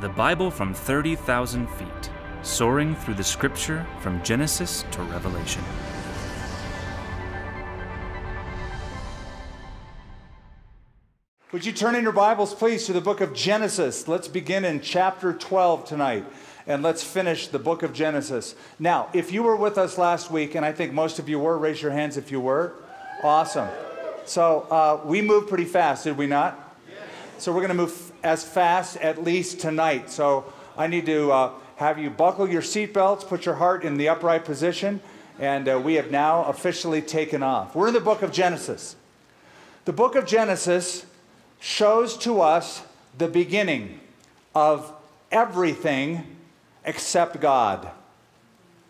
The Bible from 30,000 feet, soaring through the scripture from Genesis to Revelation. Would you turn in your Bibles, please, to the book of Genesis? Let's begin in chapter 12 tonight and let's finish the book of Genesis. Now, if you were with us last week, and I think most of you were, raise your hands if you were. Awesome. So uh, we moved pretty fast, did we not? So we're going to move as fast at least tonight. So I need to uh, have you buckle your seatbelts, put your heart in the upright position, and uh, we have now officially taken off. We're in the book of Genesis. The book of Genesis shows to us the beginning of everything except God.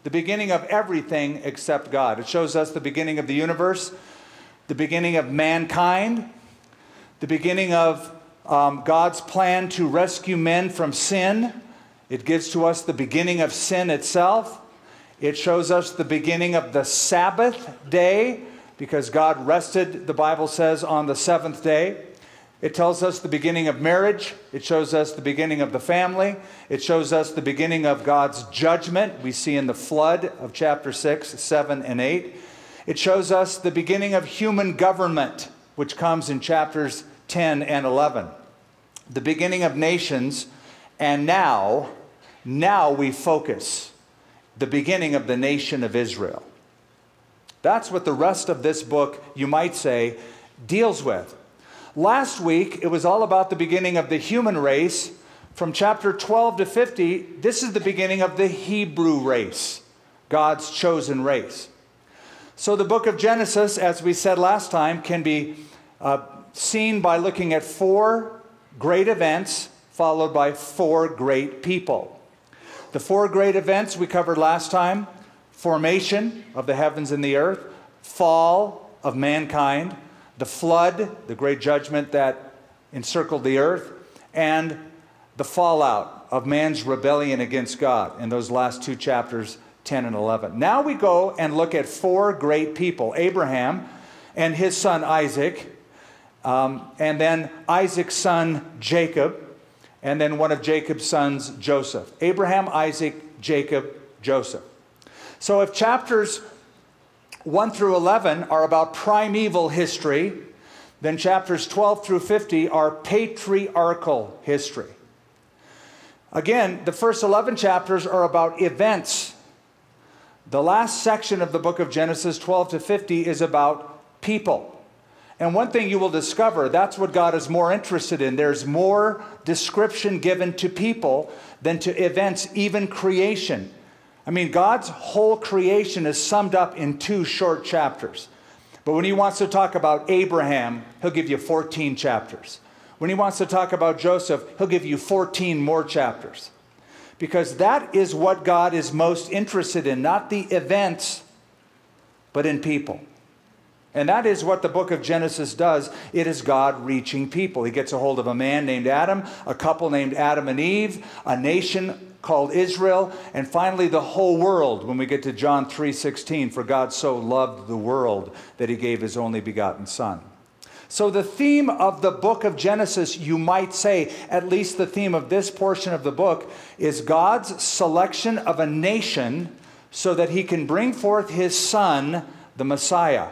The beginning of everything except God. It shows us the beginning of the universe, the beginning of mankind, the beginning of um, God's plan to rescue men from sin. It gives to us the beginning of sin itself. It shows us the beginning of the Sabbath day because God rested, the Bible says, on the seventh day. It tells us the beginning of marriage. It shows us the beginning of the family. It shows us the beginning of God's judgment. We see in the flood of chapter 6, 7, and 8. It shows us the beginning of human government, which comes in chapters 10 and 11. The beginning of nations, and now, now we focus the beginning of the nation of Israel. That's what the rest of this book, you might say, deals with. Last week, it was all about the beginning of the human race. From chapter 12 to 50, this is the beginning of the Hebrew race, God's chosen race. So, the book of Genesis, as we said last time, can be uh, seen by looking at four great events followed by four great people. The four great events we covered last time formation of the heavens and the earth, fall of mankind, the flood, the great judgment that encircled the earth, and the fallout of man's rebellion against God in those last two chapters, 10 and 11. Now we go and look at four great people Abraham and his son Isaac, um, and then Isaac's son Jacob, and then one of Jacob's sons, Joseph. Abraham, Isaac, Jacob, Joseph. So if chapters 1 through 11 are about primeval history, then chapters 12 through 50 are patriarchal history. Again, the first 11 chapters are about events. The last section of the book of Genesis, 12 to 50, is about people. And one thing you will discover, that's what God is more interested in. There's more description given to people than to events, even creation. I mean, God's whole creation is summed up in two short chapters. But when he wants to talk about Abraham, he'll give you 14 chapters. When he wants to talk about Joseph, he'll give you 14 more chapters. Because that is what God is most interested in, not the events, but in people. And that is what the book of Genesis does. It is God reaching people. He gets a hold of a man named Adam, a couple named Adam and Eve, a nation called Israel, and finally the whole world when we get to John 3:16 for God so loved the world that he gave his only begotten son. So the theme of the book of Genesis, you might say, at least the theme of this portion of the book is God's selection of a nation so that he can bring forth his son, the Messiah,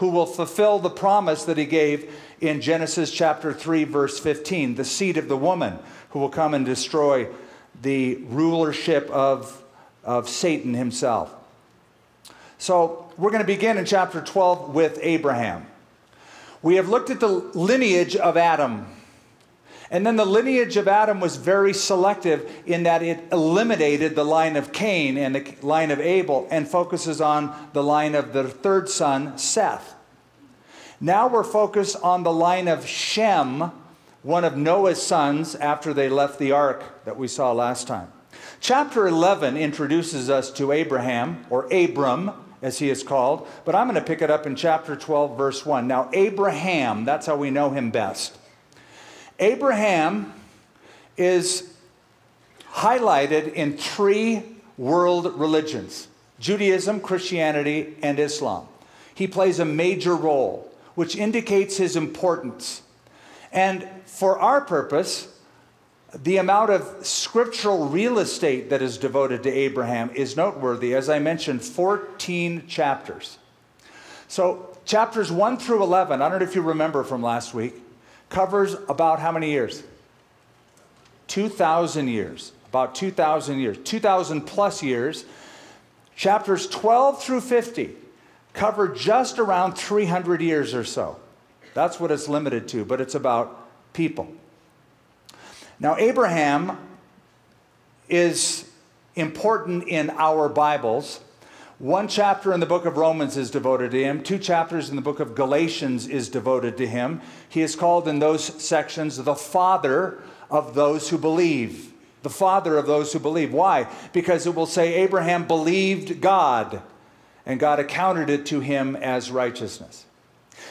who will fulfill the promise that he gave in Genesis chapter 3 verse 15, the seed of the woman who will come and destroy the rulership of, of Satan himself. So we're going to begin in chapter 12 with Abraham. We have looked at the lineage of Adam. And then the lineage of Adam was very selective in that it eliminated the line of Cain and the line of Abel and focuses on the line of the third son, Seth. Now we're focused on the line of Shem, one of Noah's sons after they left the ark that we saw last time. Chapter 11 introduces us to Abraham, or Abram, as he is called, but I'm going to pick it up in chapter 12, verse 1. Now, Abraham, that's how we know him best. Abraham is highlighted in three world religions Judaism, Christianity, and Islam. He plays a major role, which indicates his importance. And for our purpose, The amount of scriptural real estate that is devoted to Abraham is noteworthy. As I mentioned, 14 chapters. So, chapters 1 through 11, I don't know if you remember from last week, covers about how many years? 2,000 years. About 2,000 years. 2,000 plus years. Chapters 12 through 50 cover just around 300 years or so. That's what it's limited to, but it's about people. Now, Abraham is important in our Bibles. One chapter in the book of Romans is devoted to him. Two chapters in the book of Galatians is devoted to him. He is called in those sections the father of those who believe. The father of those who believe. Why? Because it will say Abraham believed God, and God accounted it to him as righteousness.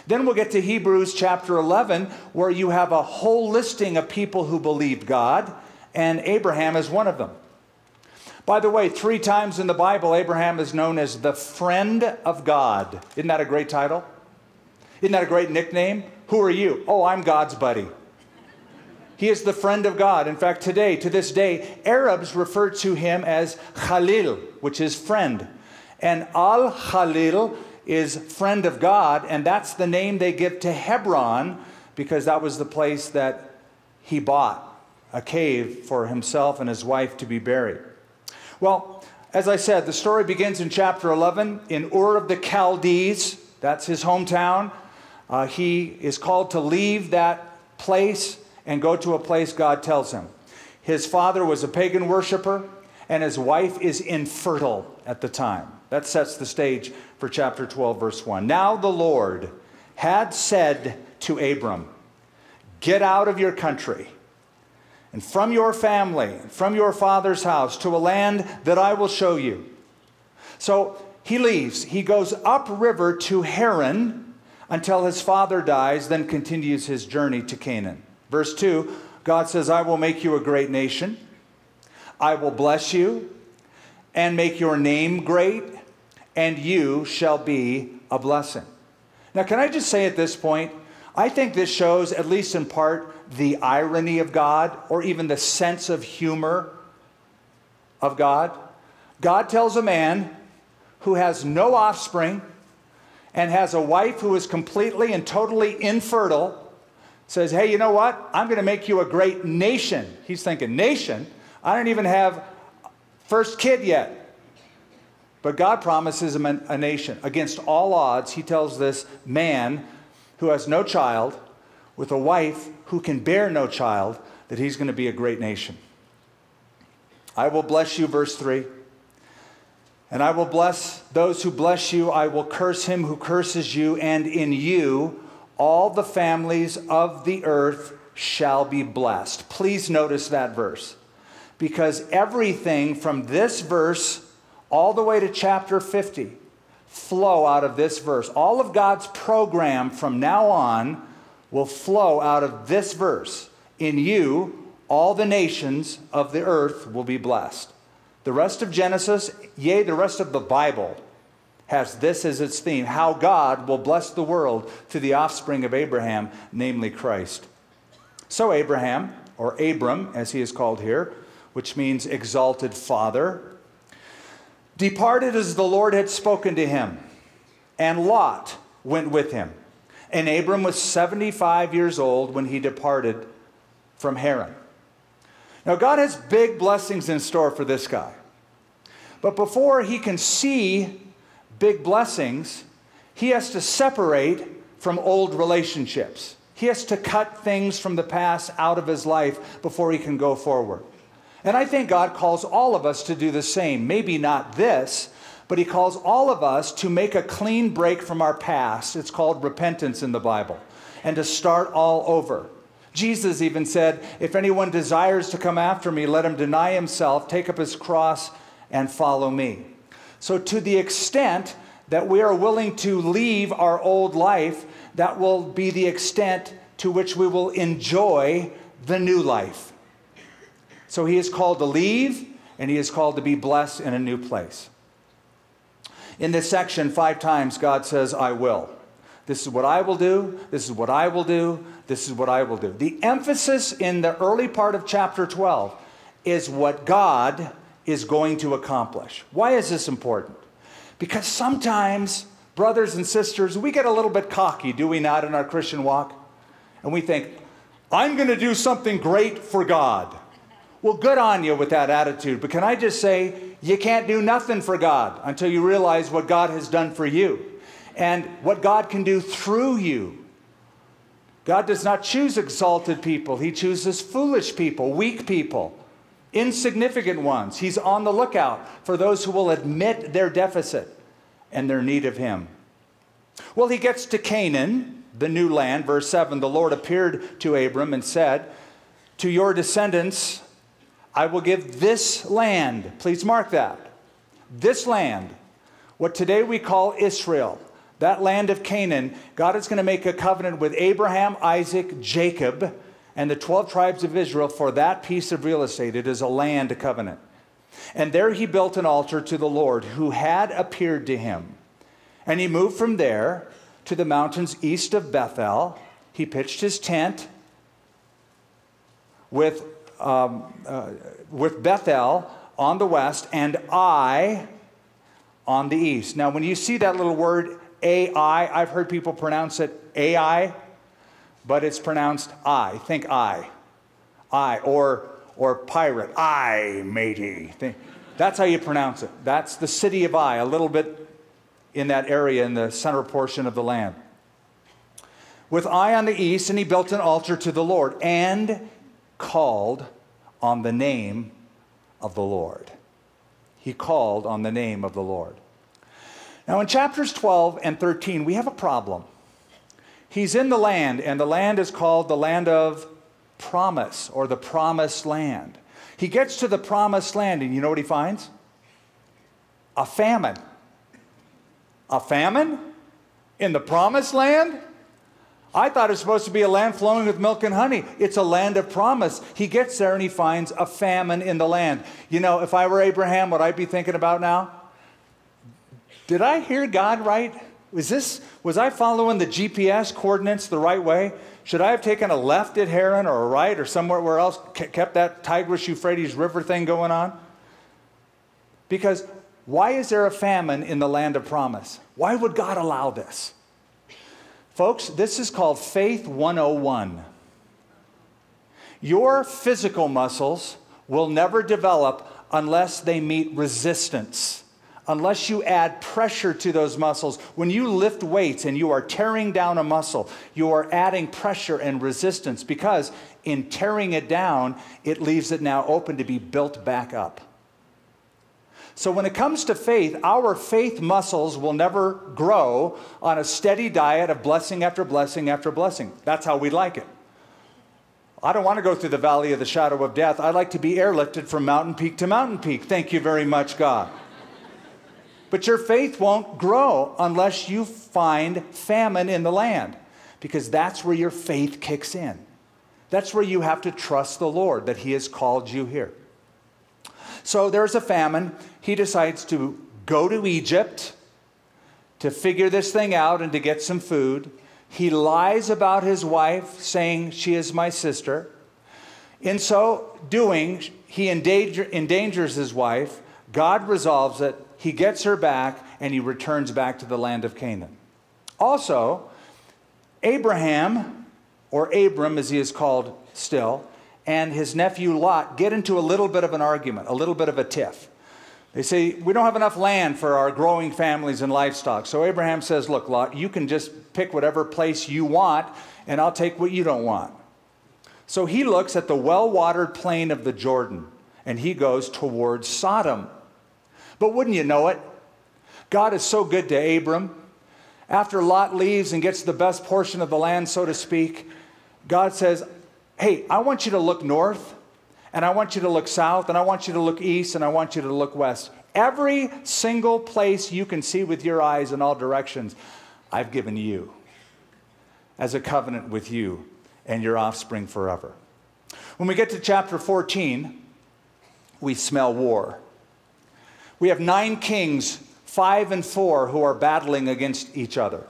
Then we'll get to Hebrews chapter 11, where you have a whole listing of people who believed God, and Abraham is one of them. By the way, three times in the Bible, Abraham is known as the friend of God. Isn't that a great title? Isn't that a great nickname? Who are you? Oh, I'm God's buddy. He is the friend of God. In fact, today, to this day, Arabs refer to him as Khalil, which is friend. And Al Khalil is friend of God, and that's the name they give to Hebron because that was the place that he bought a cave for himself and his wife to be buried. Well, as I said, the story begins in chapter 11 in Ur of the Chaldees. That's his hometown. Uh, he is called to leave that place and go to a place God tells him. His father was a pagan worshiper, and his wife is infertile at the time. That sets the stage for chapter 12, verse 1. Now the Lord had said to Abram, Get out of your country and from your family, from your father's house, to a land that I will show you. So he leaves. He goes upriver to Haran until his father dies, then continues his journey to Canaan. Verse 2 God says, I will make you a great nation. I will bless you and make your name great and you shall be a blessing. Now, can I just say at this point, I think this shows, at least in part, the irony of God or even the sense of humor of God. God tells a man who has no offspring and has a wife who is completely and totally infertile, says, Hey, you know what? I'm going to make you a great nation. He's thinking, Nation? I don't even have first kid yet. But God promises him a nation. Against all odds, he tells this man who has no child, with a wife who can bear no child, that he's going to be a great nation. I will bless you, verse 3. And I will bless those who bless you. I will curse him who curses you. And in you, all the families of the earth shall be blessed. Please notice that verse. Because everything from this verse all the way to chapter 50 flow out of this verse. All of God's program from now on will flow out of this verse. In you, all the nations of the earth will be blessed. The rest of Genesis, yea, the rest of the Bible, has this as its theme how God will bless the world through the offspring of Abraham, namely Christ. So, Abraham, or Abram, as he is called here, which means exalted father, departed as the Lord had spoken to him, and Lot went with him. And Abram was 75 years old when he departed from Haran. Now, God has big blessings in store for this guy. But before he can see big blessings, he has to separate from old relationships. He has to cut things from the past out of his life before he can go forward. And I think God calls all of us to do the same. Maybe not this, but He calls all of us to make a clean break from our past. It's called repentance in the Bible, and to start all over. Jesus even said, If anyone desires to come after me, let him deny himself, take up his cross, and follow me. So, to the extent that we are willing to leave our old life, that will be the extent to which we will enjoy the new life. So he is called to leave and he is called to be blessed in a new place. In this section, five times God says, I will. This is what I will do. This is what I will do. This is what I will do. The emphasis in the early part of chapter 12 is what God is going to accomplish. Why is this important? Because sometimes, brothers and sisters, we get a little bit cocky, do we not, in our Christian walk? And we think, I'm going to do something great for God. Well, good on you with that attitude. But can I just say, you can't do nothing for God until you realize what God has done for you and what God can do through you. God does not choose exalted people, He chooses foolish people, weak people, insignificant ones. He's on the lookout for those who will admit their deficit and their need of Him. Well, he gets to Canaan, the new land. Verse 7 The Lord appeared to Abram and said, To your descendants, I will give this land. Please mark that. This land, what today we call Israel, that land of Canaan, God is going to make a covenant with Abraham, Isaac, Jacob, and the 12 tribes of Israel for that piece of real estate. It is a land covenant. And there he built an altar to the Lord who had appeared to him. And he moved from there to the mountains east of Bethel. He pitched his tent with um, uh, with Bethel on the west and Ai on the east. Now, when you see that little word AI, I've heard people pronounce it AI, but it's pronounced I. Think I. I. Or, or pirate. I, matey. That's how you pronounce it. That's the city of Ai, a little bit in that area in the center portion of the land. With Ai on the east, and he built an altar to the Lord and called on the name of the Lord. He called on the name of the Lord. Now, in chapters 12 and 13, we have a problem. He's in the land, and the land is called the land of promise or the promised land. He gets to the promised land, and you know what he finds? A famine. A famine in the promised land? I thought it was supposed to be a land flowing with milk and honey. It's a land of promise. He gets there and he finds a famine in the land. You know, if I were Abraham, what I'd be thinking about now? Did I hear God right? Was this was I following the GPS coordinates the right way? Should I have taken a left at Haran or a right or somewhere where else kept that Tigris Euphrates River thing going on? Because why is there a famine in the land of promise? Why would God allow this? Folks, this is called Faith 101. Your physical muscles will never develop unless they meet resistance, unless you add pressure to those muscles. When you lift weights and you are tearing down a muscle, you are adding pressure and resistance because in tearing it down, it leaves it now open to be built back up. So, when it comes to faith, our faith muscles will never grow on a steady diet of blessing after blessing after blessing. That's how we like it. I don't want to go through the valley of the shadow of death. I like to be airlifted from mountain peak to mountain peak. Thank you very much, God. But your faith won't grow unless you find famine in the land, because that's where your faith kicks in. That's where you have to trust the Lord that He has called you here. So there's a famine. He decides to go to Egypt to figure this thing out and to get some food. He lies about his wife, saying she is my sister. In so doing, he endanger, endangers his wife. God resolves it. He gets her back and he returns back to the land of Canaan. Also, Abraham, or Abram as he is called still, and his nephew Lot get into a little bit of an argument, a little bit of a tiff. They say, We don't have enough land for our growing families and livestock. So Abraham says, Look, Lot, you can just pick whatever place you want, and I'll take what you don't want. So he looks at the well watered plain of the Jordan, and he goes towards Sodom. But wouldn't you know it? God is so good to Abram. After Lot leaves and gets the best portion of the land, so to speak, God says, hey, I want you to look north, and I want you to look south, and I want you to look east, and I want you to look west. Every single place you can see with your eyes in all directions, I've given you as a covenant with you and your offspring forever. When we get to chapter 14, we smell war. We have nine kings, five and four, who are battling against each other.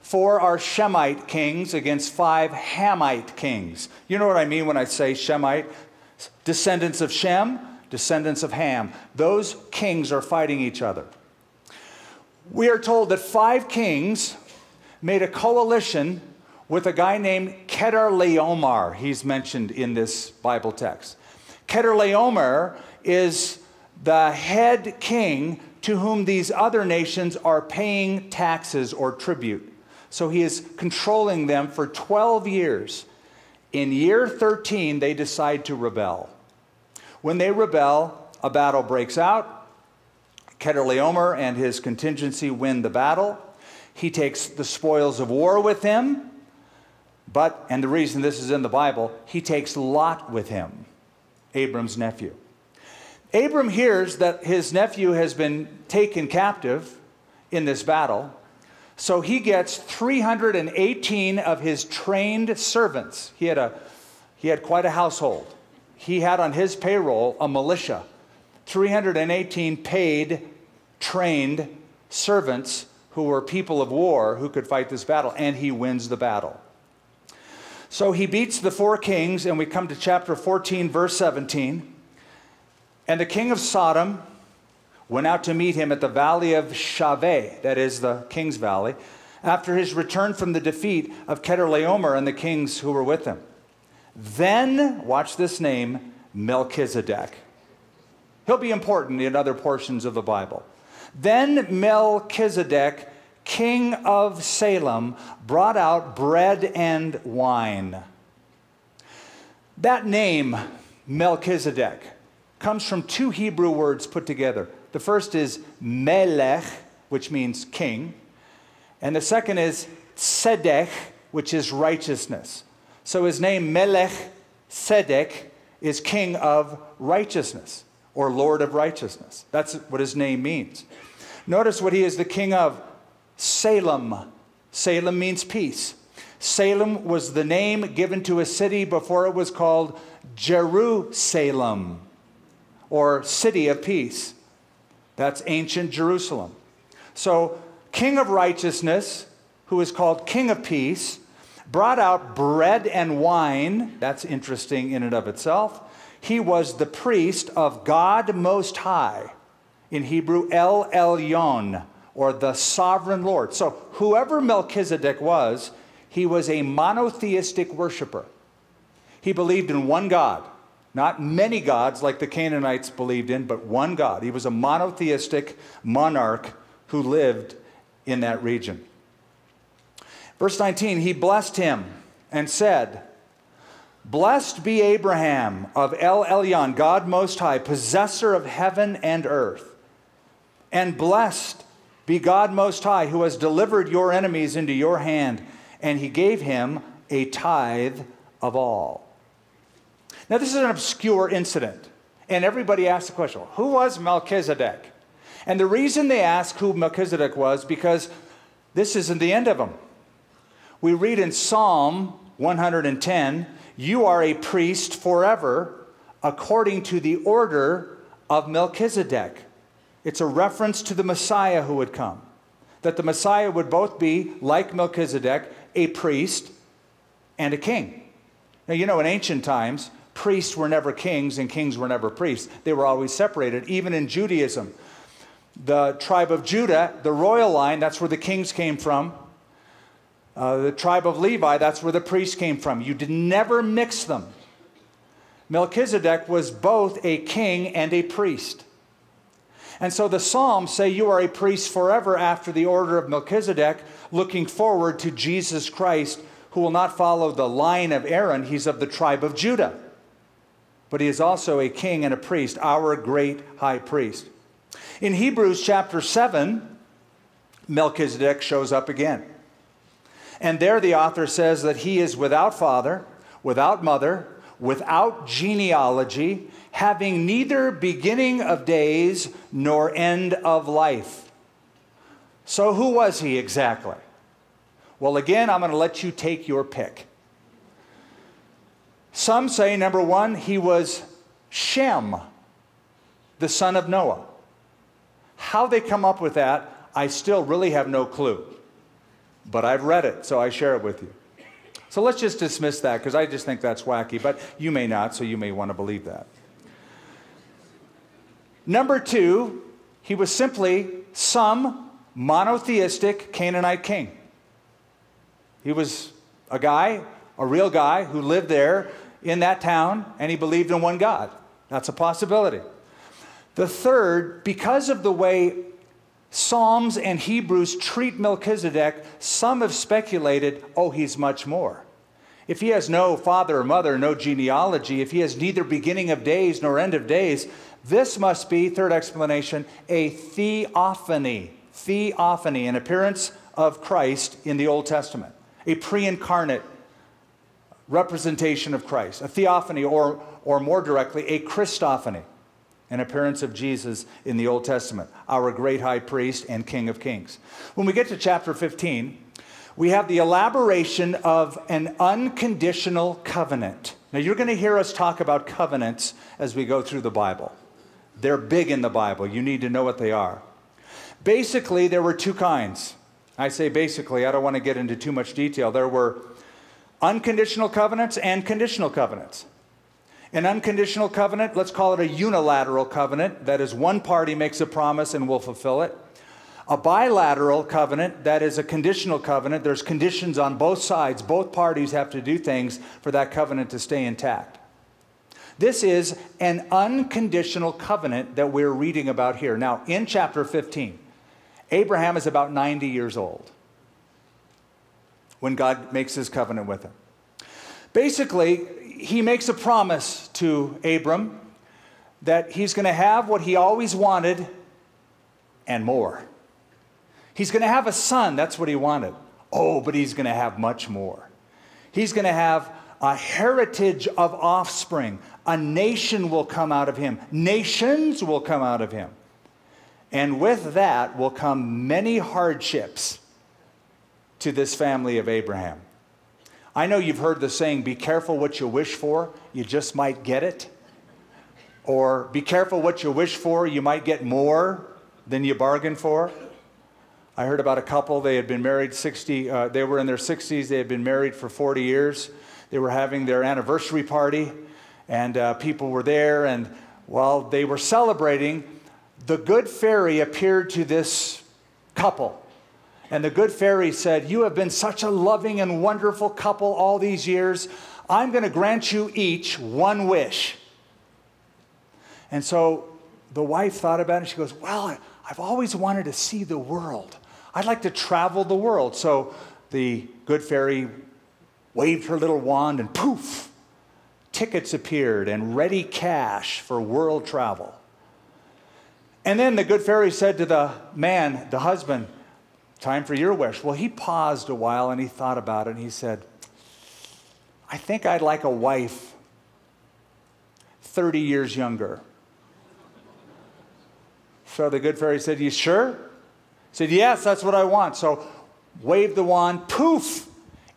Four are Shemite kings against five Hamite kings. You know what I mean when I say Shemite? Descendants of Shem, descendants of Ham. Those kings are fighting each other. We are told that five kings made a coalition with a guy named Chedorlaomer. He's mentioned in this Bible text. Chedorlaomer is the head king to whom these other nations are paying taxes or tribute. So he is controlling them for 12 years. In year 13, they decide to rebel. When they rebel, a battle breaks out. Chedorlaomer and his contingency win the battle. He takes the spoils of war with him. But, and the reason this is in the Bible, he takes Lot with him, Abram's nephew. Abram hears that his nephew has been taken captive in this battle, so he gets 318 of his trained servants. He had, a, he had quite a household. He had on his payroll a militia, 318 paid, trained servants who were people of war who could fight this battle, and he wins the battle. So he beats the four kings, and we come to chapter 14, verse 17. And the king of Sodom went out to meet him at the valley of Shaveh, that is the king's valley, after his return from the defeat of Chedorlaomer and the kings who were with him. Then, watch this name, Melchizedek. He'll be important in other portions of the Bible. Then Melchizedek, king of Salem, brought out bread and wine. That name, Melchizedek, comes from two Hebrew words put together. The first is melech, which means king, and the second is tzedek, which is righteousness. So his name, Melech Tzedek, is king of righteousness or lord of righteousness. That's what his name means. Notice what he is the king of Salem. Salem means peace. Salem was the name given to a city before it was called Jerusalem or city of peace. That's ancient Jerusalem. So, king of righteousness, who is called king of peace, brought out bread and wine. That's interesting in and of itself. He was the priest of God Most High. In Hebrew, El Elyon, or the sovereign Lord. So, whoever Melchizedek was, he was a monotheistic worshiper. He believed in one God. Not many gods like the Canaanites believed in, but one God. He was a monotheistic monarch who lived in that region. Verse 19, he blessed him and said, Blessed be Abraham of El Elyon, God Most High, possessor of heaven and earth. And blessed be God Most High, who has delivered your enemies into your hand. And he gave him a tithe of all. Now, this is an obscure incident. And everybody asks the question who was Melchizedek? And the reason they ask who Melchizedek was, because this isn't the end of him. We read in Psalm 110 You are a priest forever, according to the order of Melchizedek. It's a reference to the Messiah who would come. That the Messiah would both be, like Melchizedek, a priest and a king. Now, you know, in ancient times, priests were never kings and kings were never priests. They were always separated, even in Judaism. The tribe of Judah, the royal line, that's where the kings came from. Uh, the tribe of Levi, that's where the priests came from. You did never mix them. Melchizedek was both a king and a priest. And so the Psalms say you are a priest forever after the order of Melchizedek, looking forward to Jesus Christ, who will not follow the line of Aaron. He's of the tribe of Judah but he is also a king and a priest, our great high priest. In Hebrews chapter 7, Melchizedek shows up again. And there the author says that he is without father, without mother, without genealogy, having neither beginning of days nor end of life. So, who was he exactly? Well, again, I'm going to let you take your pick. Some say, number one, he was Shem, the son of Noah. How they come up with that, I still really have no clue. but I've read it, so I share it with you. So let's just dismiss that because I just think that's wacky, but you may not, so you may want to believe that. Number two, he was simply some monotheistic Canaanite king. He was a guy, a real guy, who lived there in that town and he believed in one God. That's a possibility. The third, because of the way Psalms and Hebrews treat Melchizedek, some have speculated, oh, he's much more. If he has no father or mother, no genealogy, if he has neither beginning of days nor end of days, this must be, third explanation, a theophany. Theophany, an appearance of Christ in the Old Testament, a pre incarnate representation of Christ, a theophany, or, or more directly, a Christophany, an appearance of Jesus in the Old Testament, our great high priest and King of Kings. When we get to chapter 15, we have the elaboration of an unconditional covenant. Now, you're going to hear us talk about covenants as we go through the Bible. They're big in the Bible. You need to know what they are. Basically, there were two kinds. I say basically, I don't want to get into too much detail. There were unconditional covenants and conditional covenants. An unconditional covenant, let's call it a unilateral covenant, that is, one party makes a promise and will fulfill it. A bilateral covenant, that is a conditional covenant, there's conditions on both sides. Both parties have to do things for that covenant to stay intact. This is an unconditional covenant that we're reading about here. Now, in chapter 15, Abraham is about 90 years old when God makes his covenant with him. Basically, he makes a promise to Abram that he's going to have what he always wanted and more. He's going to have a son. That's what he wanted. Oh, but he's going to have much more. He's going to have a heritage of offspring. A nation will come out of him, nations will come out of him. And with that will come many hardships to this family of Abraham. I know you've heard the saying, be careful what you wish for, you just might get it. Or be careful what you wish for, you might get more than you bargained for. I heard about a couple, they had been married 60, uh, they were in their 60s, they had been married for 40 years. They were having their anniversary party, and uh, people were there, and while they were celebrating, the good fairy appeared to this couple. And the good fairy said, You have been such a loving and wonderful couple all these years. I'm going to grant you each one wish. And so the wife thought about it. She goes, Well, I've always wanted to see the world. I'd like to travel the world. So the good fairy waved her little wand, and poof, tickets appeared and ready cash for world travel. And then the good fairy said to the man, the husband, Time for your wish. Well, he paused a while and he thought about it and he said, I think I'd like a wife 30 years younger. So the good fairy said, You sure? said, Yes, that's what I want. So waved the wand, poof!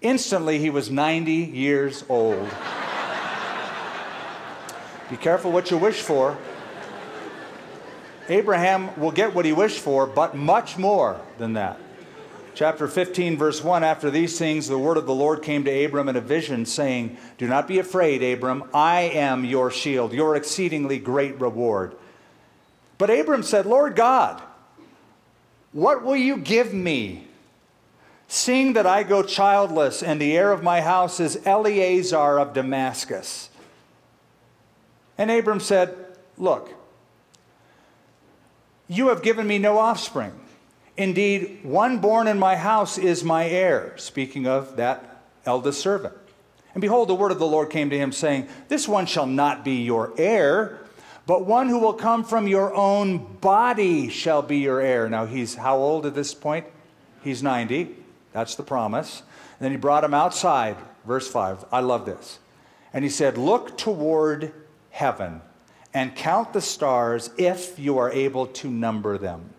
Instantly, he was 90 years old. Be careful what you wish for. Abraham will get what he wished for, but much more than that. Chapter 15, verse 1 After these things, the word of the Lord came to Abram in a vision, saying, Do not be afraid, Abram. I am your shield, your exceedingly great reward. But Abram said, Lord God, what will you give me? Seeing that I go childless, and the heir of my house is Eliezer of Damascus. And Abram said, Look, you have given me no offspring. Indeed, one born in my house is my heir. Speaking of that eldest servant. And behold, the word of the Lord came to him, saying, This one shall not be your heir but one who will come from your own body shall be your heir. Now, he's how old at this point? He's 90. That's the promise. And then he brought him outside, verse 5. I love this. And he said, Look toward heaven and count the stars if you are able to number them.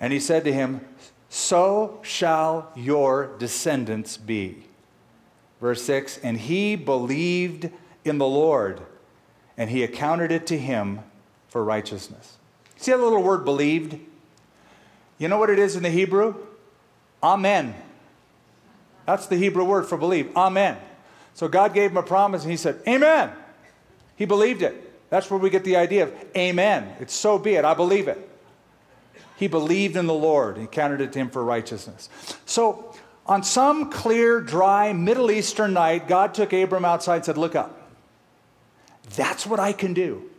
And he said to him, So shall your descendants be. Verse 6 And he believed in the Lord and he accounted it to him for righteousness. See that little word believed? You know what it is in the Hebrew? Amen. That's the Hebrew word for believe. Amen. So God gave him a promise and he said, Amen. He believed it. That's where we get the idea of Amen. It's so be it. I believe it. He believed in the Lord. He counted it to him for righteousness. So, on some clear, dry Middle Eastern night, God took Abram outside and said, Look up. That's what I can do.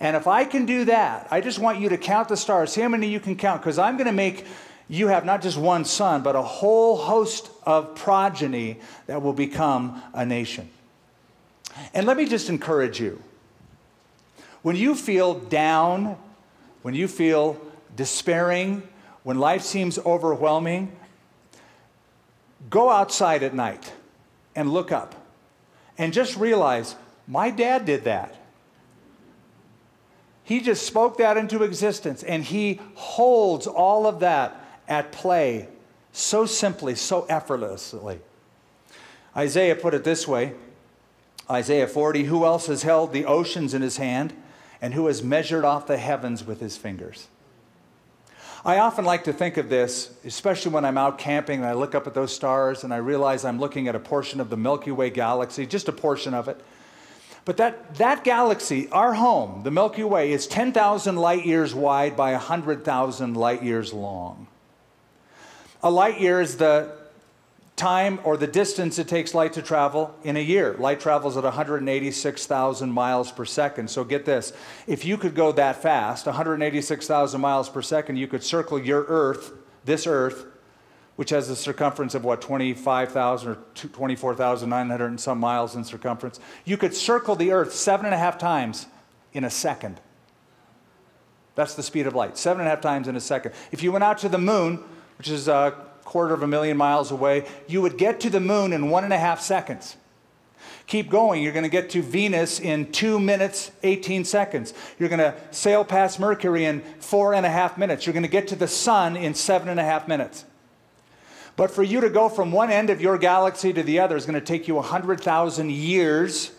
And if I can do that, I just want you to count the stars. See how many you can count, because I'm going to make you have not just one son, but a whole host of progeny that will become a nation. And let me just encourage you. When you feel down, when you feel despairing, when life seems overwhelming, go outside at night and look up and just realize my dad did that. He just spoke that into existence and he holds all of that at play so simply, so effortlessly. Isaiah put it this way Isaiah 40 Who else has held the oceans in his hand and who has measured off the heavens with his fingers? I often like to think of this, especially when I'm out camping and I look up at those stars and I realize I'm looking at a portion of the Milky Way galaxy, just a portion of it. But that, that galaxy, our home, the Milky Way, is 10,000 light years wide by 100,000 light years long. A light year is the time or the distance it takes light to travel in a year. Light travels at 186,000 miles per second. So get this if you could go that fast, 186,000 miles per second, you could circle your Earth, this Earth, which has a circumference of what, 25,000 or 24,900 and some miles in circumference. You could circle the Earth seven and a half times in a second. That's the speed of light, seven and a half times in a second. If you went out to the moon, which is a quarter of a million miles away, you would get to the moon in one and a half seconds. Keep going, you're going to get to Venus in two minutes, 18 seconds. You're going to sail past Mercury in four and a half minutes. You're going to get to the sun in seven and a half minutes. But for you to go from one end of your galaxy to the other is going to take you 100,000 years,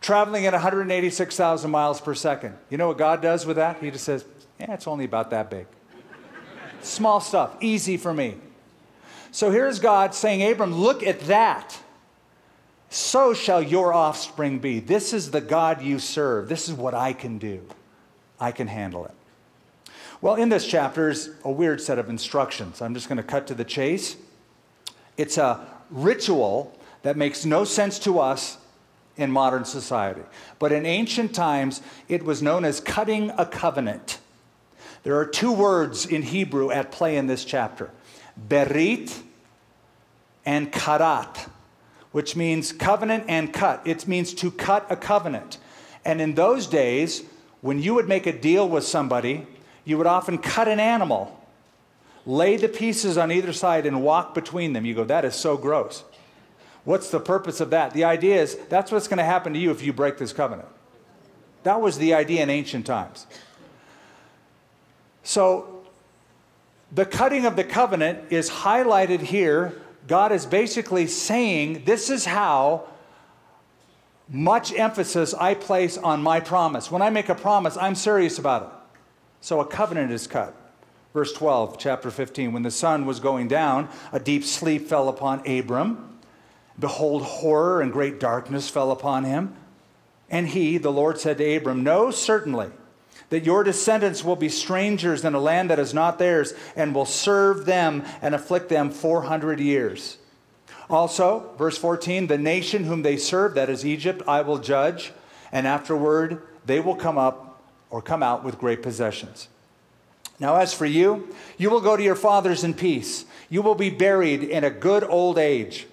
traveling at 186,000 miles per second. You know what God does with that? He just says, yeah, it's only about that big. Small stuff, easy for me. So here's God saying, Abram, look at that. So shall your offspring be. This is the God you serve. This is what I can do. I can handle it. Well, in this chapter is a weird set of instructions. I'm just going to cut to the chase. It's a ritual that makes no sense to us in modern society. But in ancient times, it was known as cutting a covenant. There are two words in Hebrew at play in this chapter berit and karat, which means covenant and cut. It means to cut a covenant. And in those days, when you would make a deal with somebody, you would often cut an animal, lay the pieces on either side, and walk between them. You go, that is so gross. What's the purpose of that? The idea is that's what's going to happen to you if you break this covenant. That was the idea in ancient times. So, the cutting of the covenant is highlighted here. God is basically saying, This is how much emphasis I place on my promise. When I make a promise, I'm serious about it. So a covenant is cut. Verse 12, chapter 15. When the sun was going down, a deep sleep fell upon Abram. Behold, horror and great darkness fell upon him. And he, the Lord, said to Abram, Know certainly that your descendants will be strangers in a land that is not theirs, and will serve them and afflict them 400 years. Also, verse 14, the nation whom they serve, that is Egypt, I will judge, and afterward they will come up or come out with great possessions. Now, as for you, you will go to your fathers in peace. You will be buried in a good old age.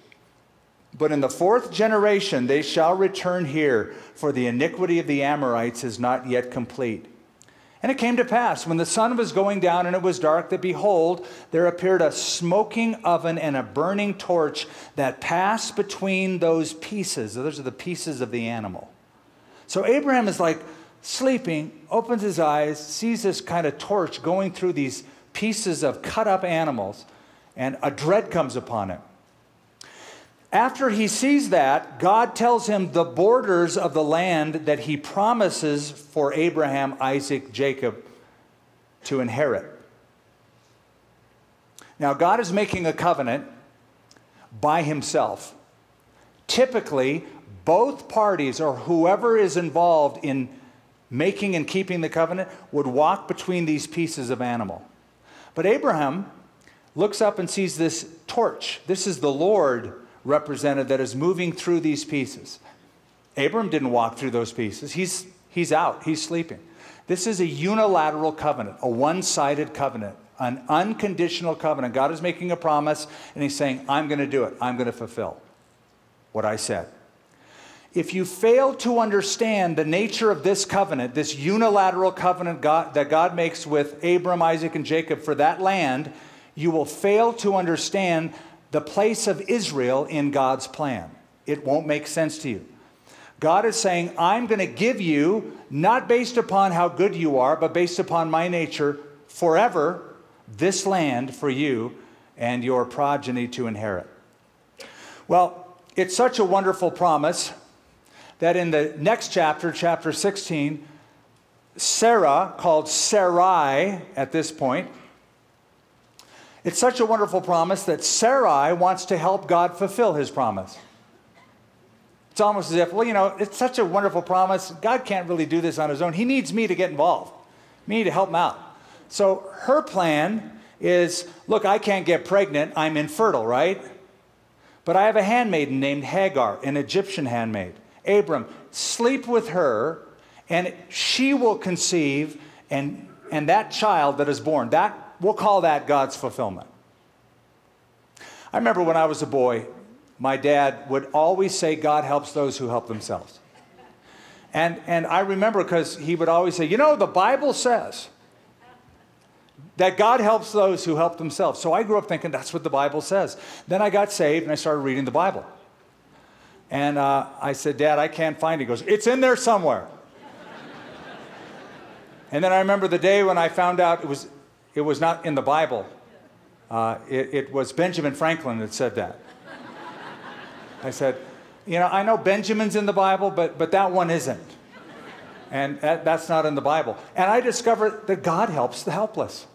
But in the fourth generation they shall return here, for the iniquity of the Amorites is not yet complete. And it came to pass, when the sun was going down and it was dark, that behold, there appeared a smoking oven and a burning torch that passed between those pieces. Those are the pieces of the animal. So Abraham is like, sleeping, opens his eyes, sees this kind of torch going through these pieces of cut up animals, and a dread comes upon him. After he sees that, God tells him the borders of the land that he promises for Abraham, Isaac, Jacob to inherit. Now, God is making a covenant by himself. Typically, both parties or whoever is involved in making and keeping the covenant would walk between these pieces of animal. But Abraham looks up and sees this torch. This is the Lord represented that is moving through these pieces. Abram didn't walk through those pieces. He's, he's out, he's sleeping. This is a unilateral covenant, a one sided covenant, an unconditional covenant. God is making a promise and he's saying, I'm going to do it, I'm going to fulfill what I said. If you fail to understand the nature of this covenant, this unilateral covenant God, that God makes with Abram, Isaac, and Jacob for that land, you will fail to understand the place of Israel in God's plan. It won't make sense to you. God is saying, I'm going to give you, not based upon how good you are, but based upon my nature, forever, this land for you and your progeny to inherit. Well, it's such a wonderful promise that in the next chapter, chapter 16, Sarah, called Sarai at this point, it's such a wonderful promise that Sarai wants to help God fulfill his promise. It's almost as if, well, you know, it's such a wonderful promise. God can't really do this on his own. He needs me to get involved, me to help him out. So her plan is look, I can't get pregnant. I'm infertile, right? But I have a handmaiden named Hagar, an Egyptian handmaid. Abram, sleep with her, and she will conceive, and, and that child that is born, that we'll call that God's fulfillment. I remember when I was a boy, my dad would always say, God helps those who help themselves. And, and I remember because he would always say, You know, the Bible says that God helps those who help themselves. So I grew up thinking that's what the Bible says. Then I got saved and I started reading the Bible. And uh, I said, Dad, I can't find it. He goes, It's in there somewhere. and then I remember the day when I found out it was it was not in the Bible. Uh, it, it was Benjamin Franklin that said that. I said, you know, I know Benjamin's in the Bible, but, but that one isn't. And that, that's not in the Bible. And I discovered that God helps the helpless.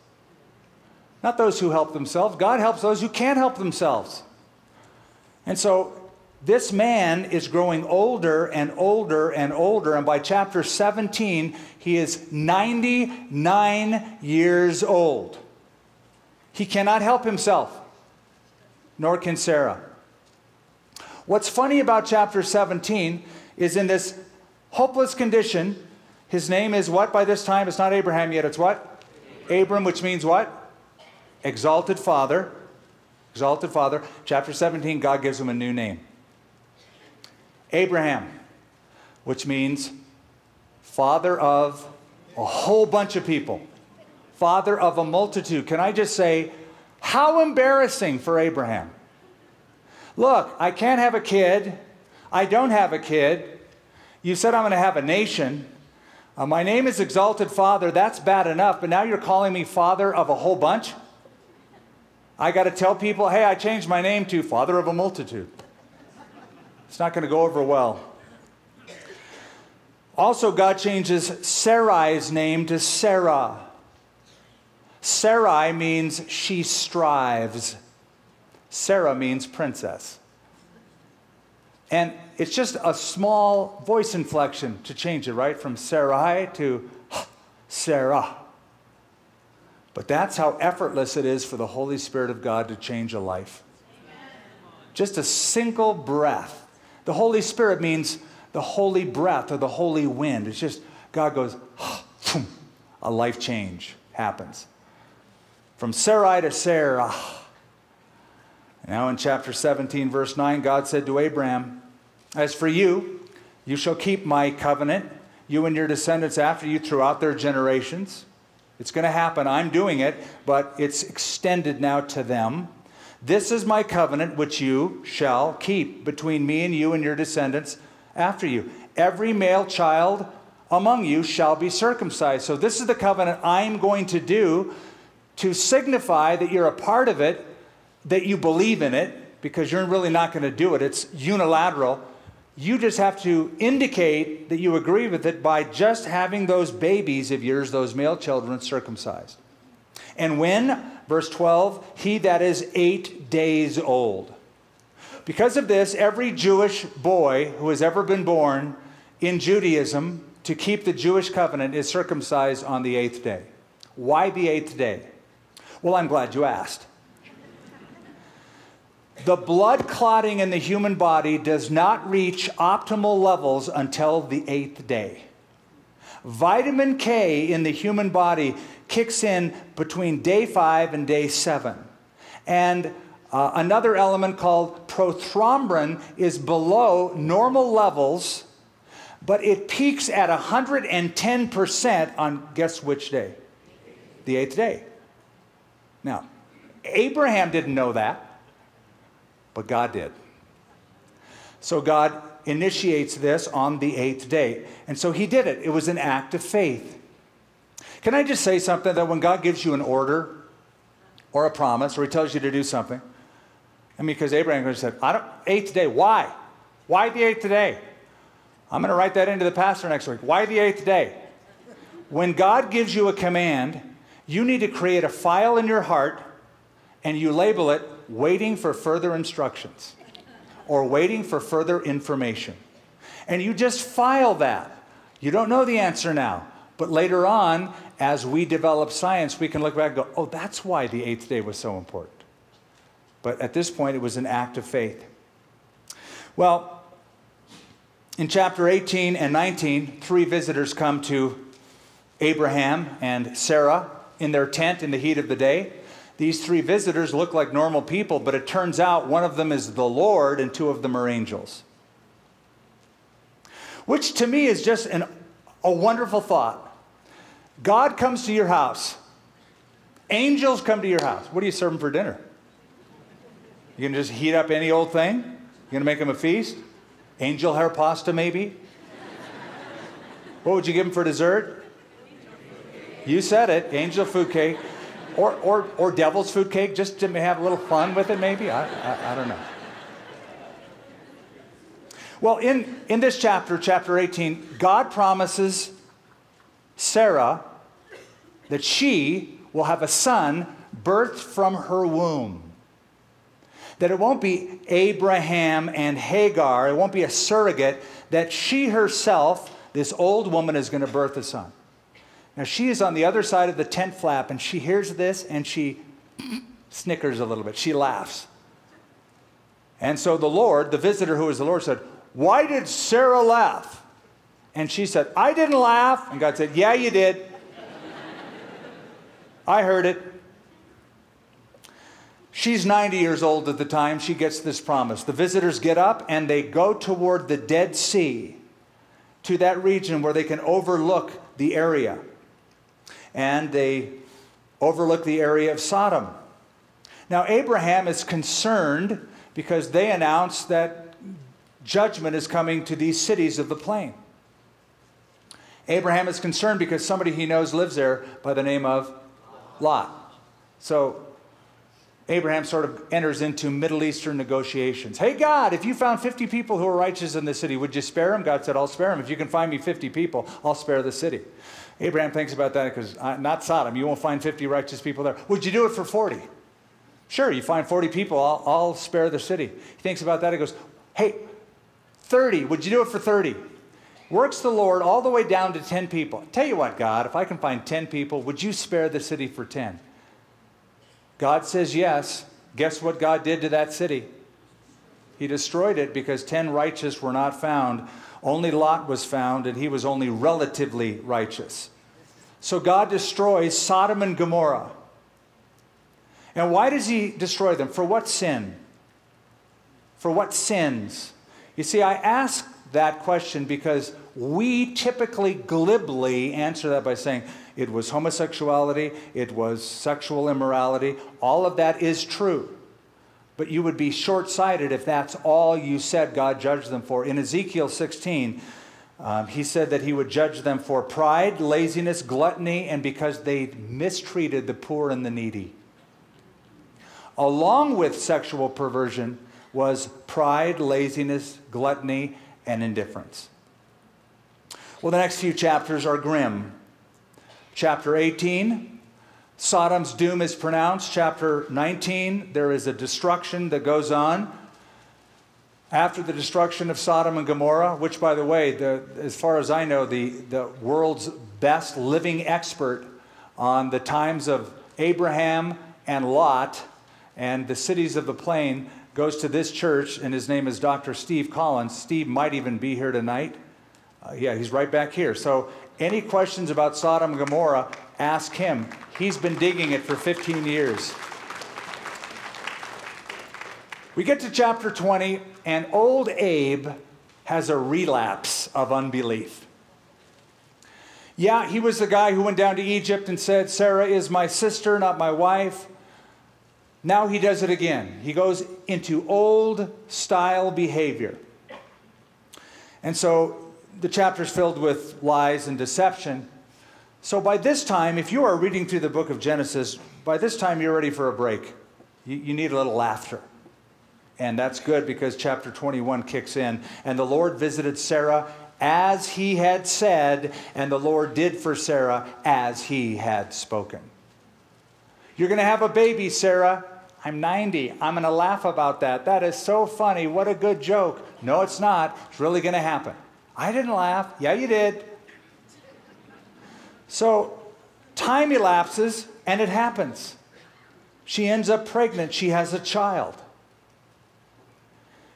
Not those who help themselves. God helps those who can't help themselves. And so this man is growing older and older and older, and by chapter 17, he is 99 years old. He cannot help himself, nor can Sarah. What's funny about chapter 17 is in this hopeless condition, his name is what by this time? It's not Abraham yet, it's what? Abram, which means what? Exalted father. Exalted father. Chapter 17, God gives him a new name. Abraham, which means father of a whole bunch of people, father of a multitude. Can I just say, how embarrassing for Abraham? Look, I can't have a kid. I don't have a kid. You said I'm going to have a nation. Uh, my name is Exalted Father. That's bad enough, but now you're calling me father of a whole bunch? I got to tell people, hey, I changed my name to Father of a Multitude. It's not going to go over well. Also, God changes Sarai's name to Sarah. Sarai means she strives. Sarah means princess. And it's just a small voice inflection to change it, right? From Sarai to Sarah. But that's how effortless it is for the Holy Spirit of God to change a life. Just a single breath the Holy Spirit means the holy breath or the holy wind. It's just God goes, ah, a life change happens. From Sarai to Sarah. Now in chapter 17, verse 9, God said to Abraham, As for you, you shall keep my covenant, you and your descendants after you throughout their generations. It's going to happen. I'm doing it, but it's extended now to them. This is my covenant which you shall keep between me and you and your descendants after you. Every male child among you shall be circumcised. So, this is the covenant I'm going to do to signify that you're a part of it, that you believe in it, because you're really not going to do it. It's unilateral. You just have to indicate that you agree with it by just having those babies of yours, those male children, circumcised. And when verse 12, he that is eight days old. Because of this, every Jewish boy who has ever been born in Judaism to keep the Jewish covenant is circumcised on the eighth day. Why the eighth day? Well, I'm glad you asked. The blood clotting in the human body does not reach optimal levels until the eighth day. Vitamin K in the human body kicks in between day five and day seven. And uh, another element called prothrombin is below normal levels, but it peaks at 110% on guess which day? The eighth day. Now, Abraham didn't know that, but God did. So God initiates this on the eighth day. And so he did it. It was an act of faith. Can I just say something that when God gives you an order or a promise or he tells you to do something, I mean, because Abraham said, I don't, eighth day, why? Why the eighth day? I'm going to write that into the pastor next week. Why the eighth day? When God gives you a command, you need to create a file in your heart and you label it waiting for further instructions or waiting for further information. And you just file that. You don't know the answer now, but later on, as we develop science, we can look back and go, oh, that's why the eighth day was so important. But at this point, it was an act of faith. Well, in chapter 18 and 19, three visitors come to Abraham and Sarah in their tent in the heat of the day. These three visitors look like normal people, but it turns out one of them is the Lord and two of them are angels. Which to me is just an, a wonderful thought. God comes to your house, angels come to your house. What are you serving for dinner? You can just heat up any old thing? You're going to make them a feast? Angel hair pasta, maybe? what would you give them for dessert? You said it, angel food cake or, or, or devil's food cake just to have a little fun with it, maybe? I, I, I don't know. Well, in, in this chapter, chapter 18, God promises Sarah that she will have a son birthed from her womb. That it won't be Abraham and Hagar, it won't be a surrogate, that she herself, this old woman, is going to birth a son. Now she is on the other side of the tent flap and she hears this and she snickers a little bit. She laughs. And so the Lord, the visitor who is the Lord, said, Why did Sarah laugh? And she said, I didn't laugh. And God said, Yeah, you did. I heard it. She's 90 years old at the time she gets this promise. The visitors get up and they go toward the Dead Sea to that region where they can overlook the area and they overlook the area of Sodom. Now, Abraham is concerned because they announce that judgment is coming to these cities of the plain. Abraham is concerned because somebody he knows lives there by the name of Lot. So Abraham sort of enters into Middle Eastern negotiations. Hey, God, if you found 50 people who are righteous in the city, would you spare them? God said, I'll spare them. If you can find me 50 people, I'll spare the city. Abraham thinks about that because uh, not Sodom. You won't find 50 righteous people there. Would you do it for 40? Sure, you find 40 people, I'll, I'll spare the city. He thinks about that. He goes, hey, 30. Would you do it for 30? Works the Lord all the way down to 10 people. Tell you what, God, if I can find 10 people, would you spare the city for 10? God says yes. Guess what God did to that city? He destroyed it because 10 righteous were not found only Lot was found, and he was only relatively righteous. So God destroys Sodom and Gomorrah. And why does he destroy them? For what sin? For what sins? You see, I ask that question because we typically glibly answer that by saying it was homosexuality, it was sexual immorality. All of that is true. But you would be short sighted if that's all you said God judged them for. In Ezekiel 16, um, he said that he would judge them for pride, laziness, gluttony, and because they mistreated the poor and the needy. Along with sexual perversion was pride, laziness, gluttony, and indifference. Well, the next few chapters are grim. Chapter 18 Sodom's doom is pronounced. Chapter 19, there is a destruction that goes on after the destruction of Sodom and Gomorrah, which, by the way, the, as far as I know, the, the world's best living expert on the times of Abraham and Lot and the cities of the plain goes to this church, and his name is Dr. Steve Collins. Steve might even be here tonight. Uh, yeah, he's right back here. So, any questions about Sodom and Gomorrah, ask him. He's been digging it for 15 years. We get to chapter 20, and old Abe has a relapse of unbelief. Yeah, he was the guy who went down to Egypt and said, Sarah is my sister, not my wife. Now he does it again. He goes into old style behavior. And so the chapter's filled with lies and deception. So by this time, if you are reading through the book of Genesis, by this time you're ready for a break. You, you need a little laughter. And that's good because chapter 21 kicks in. And the Lord visited Sarah as he had said, and the Lord did for Sarah as he had spoken. You're going to have a baby, Sarah. I'm 90. I'm going to laugh about that. That is so funny. What a good joke. No, it's not. It's really going to happen. I didn't laugh. Yeah, you did. So, time elapses and it happens. She ends up pregnant. She has a child.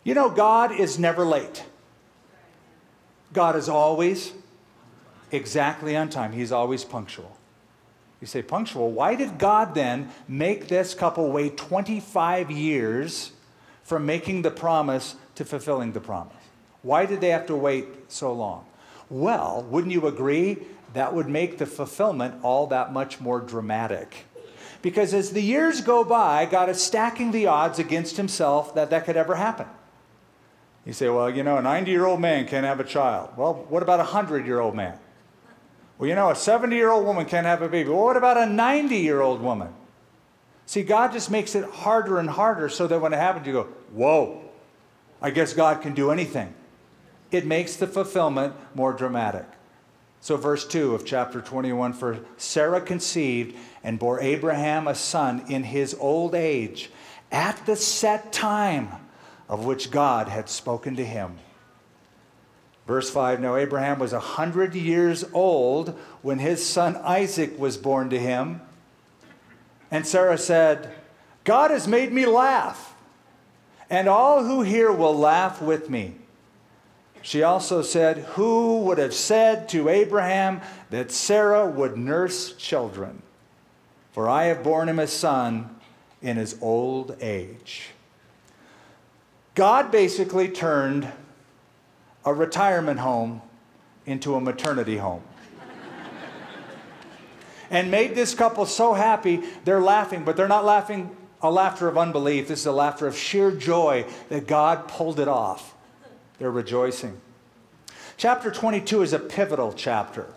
You know, God is never late. God is always exactly on time. He's always punctual. You say, punctual? Why did God then make this couple wait 25 years from making the promise to fulfilling the promise? Why did they have to wait so long? Well, wouldn't you agree that would make the fulfillment all that much more dramatic? Because as the years go by, God is stacking the odds against himself that that could ever happen. You say, well, you know, a 90 year old man can't have a child. Well, what about a 100 year old man? Well, you know, a 70 year old woman can't have a baby. Well, what about a 90 year old woman? See, God just makes it harder and harder so that when it happens, you go, whoa, I guess God can do anything. It makes the fulfillment more dramatic. So, verse 2 of chapter 21 For Sarah conceived and bore Abraham a son in his old age at the set time of which God had spoken to him. Verse 5 Now Abraham was a hundred years old when his son Isaac was born to him. And Sarah said, God has made me laugh, and all who hear will laugh with me. She also said, Who would have said to Abraham that Sarah would nurse children? For I have borne him a son in his old age. God basically turned a retirement home into a maternity home. and made this couple so happy, they're laughing, but they're not laughing a laughter of unbelief. This is a laughter of sheer joy that God pulled it off. They're rejoicing. Chapter 22 is a pivotal chapter.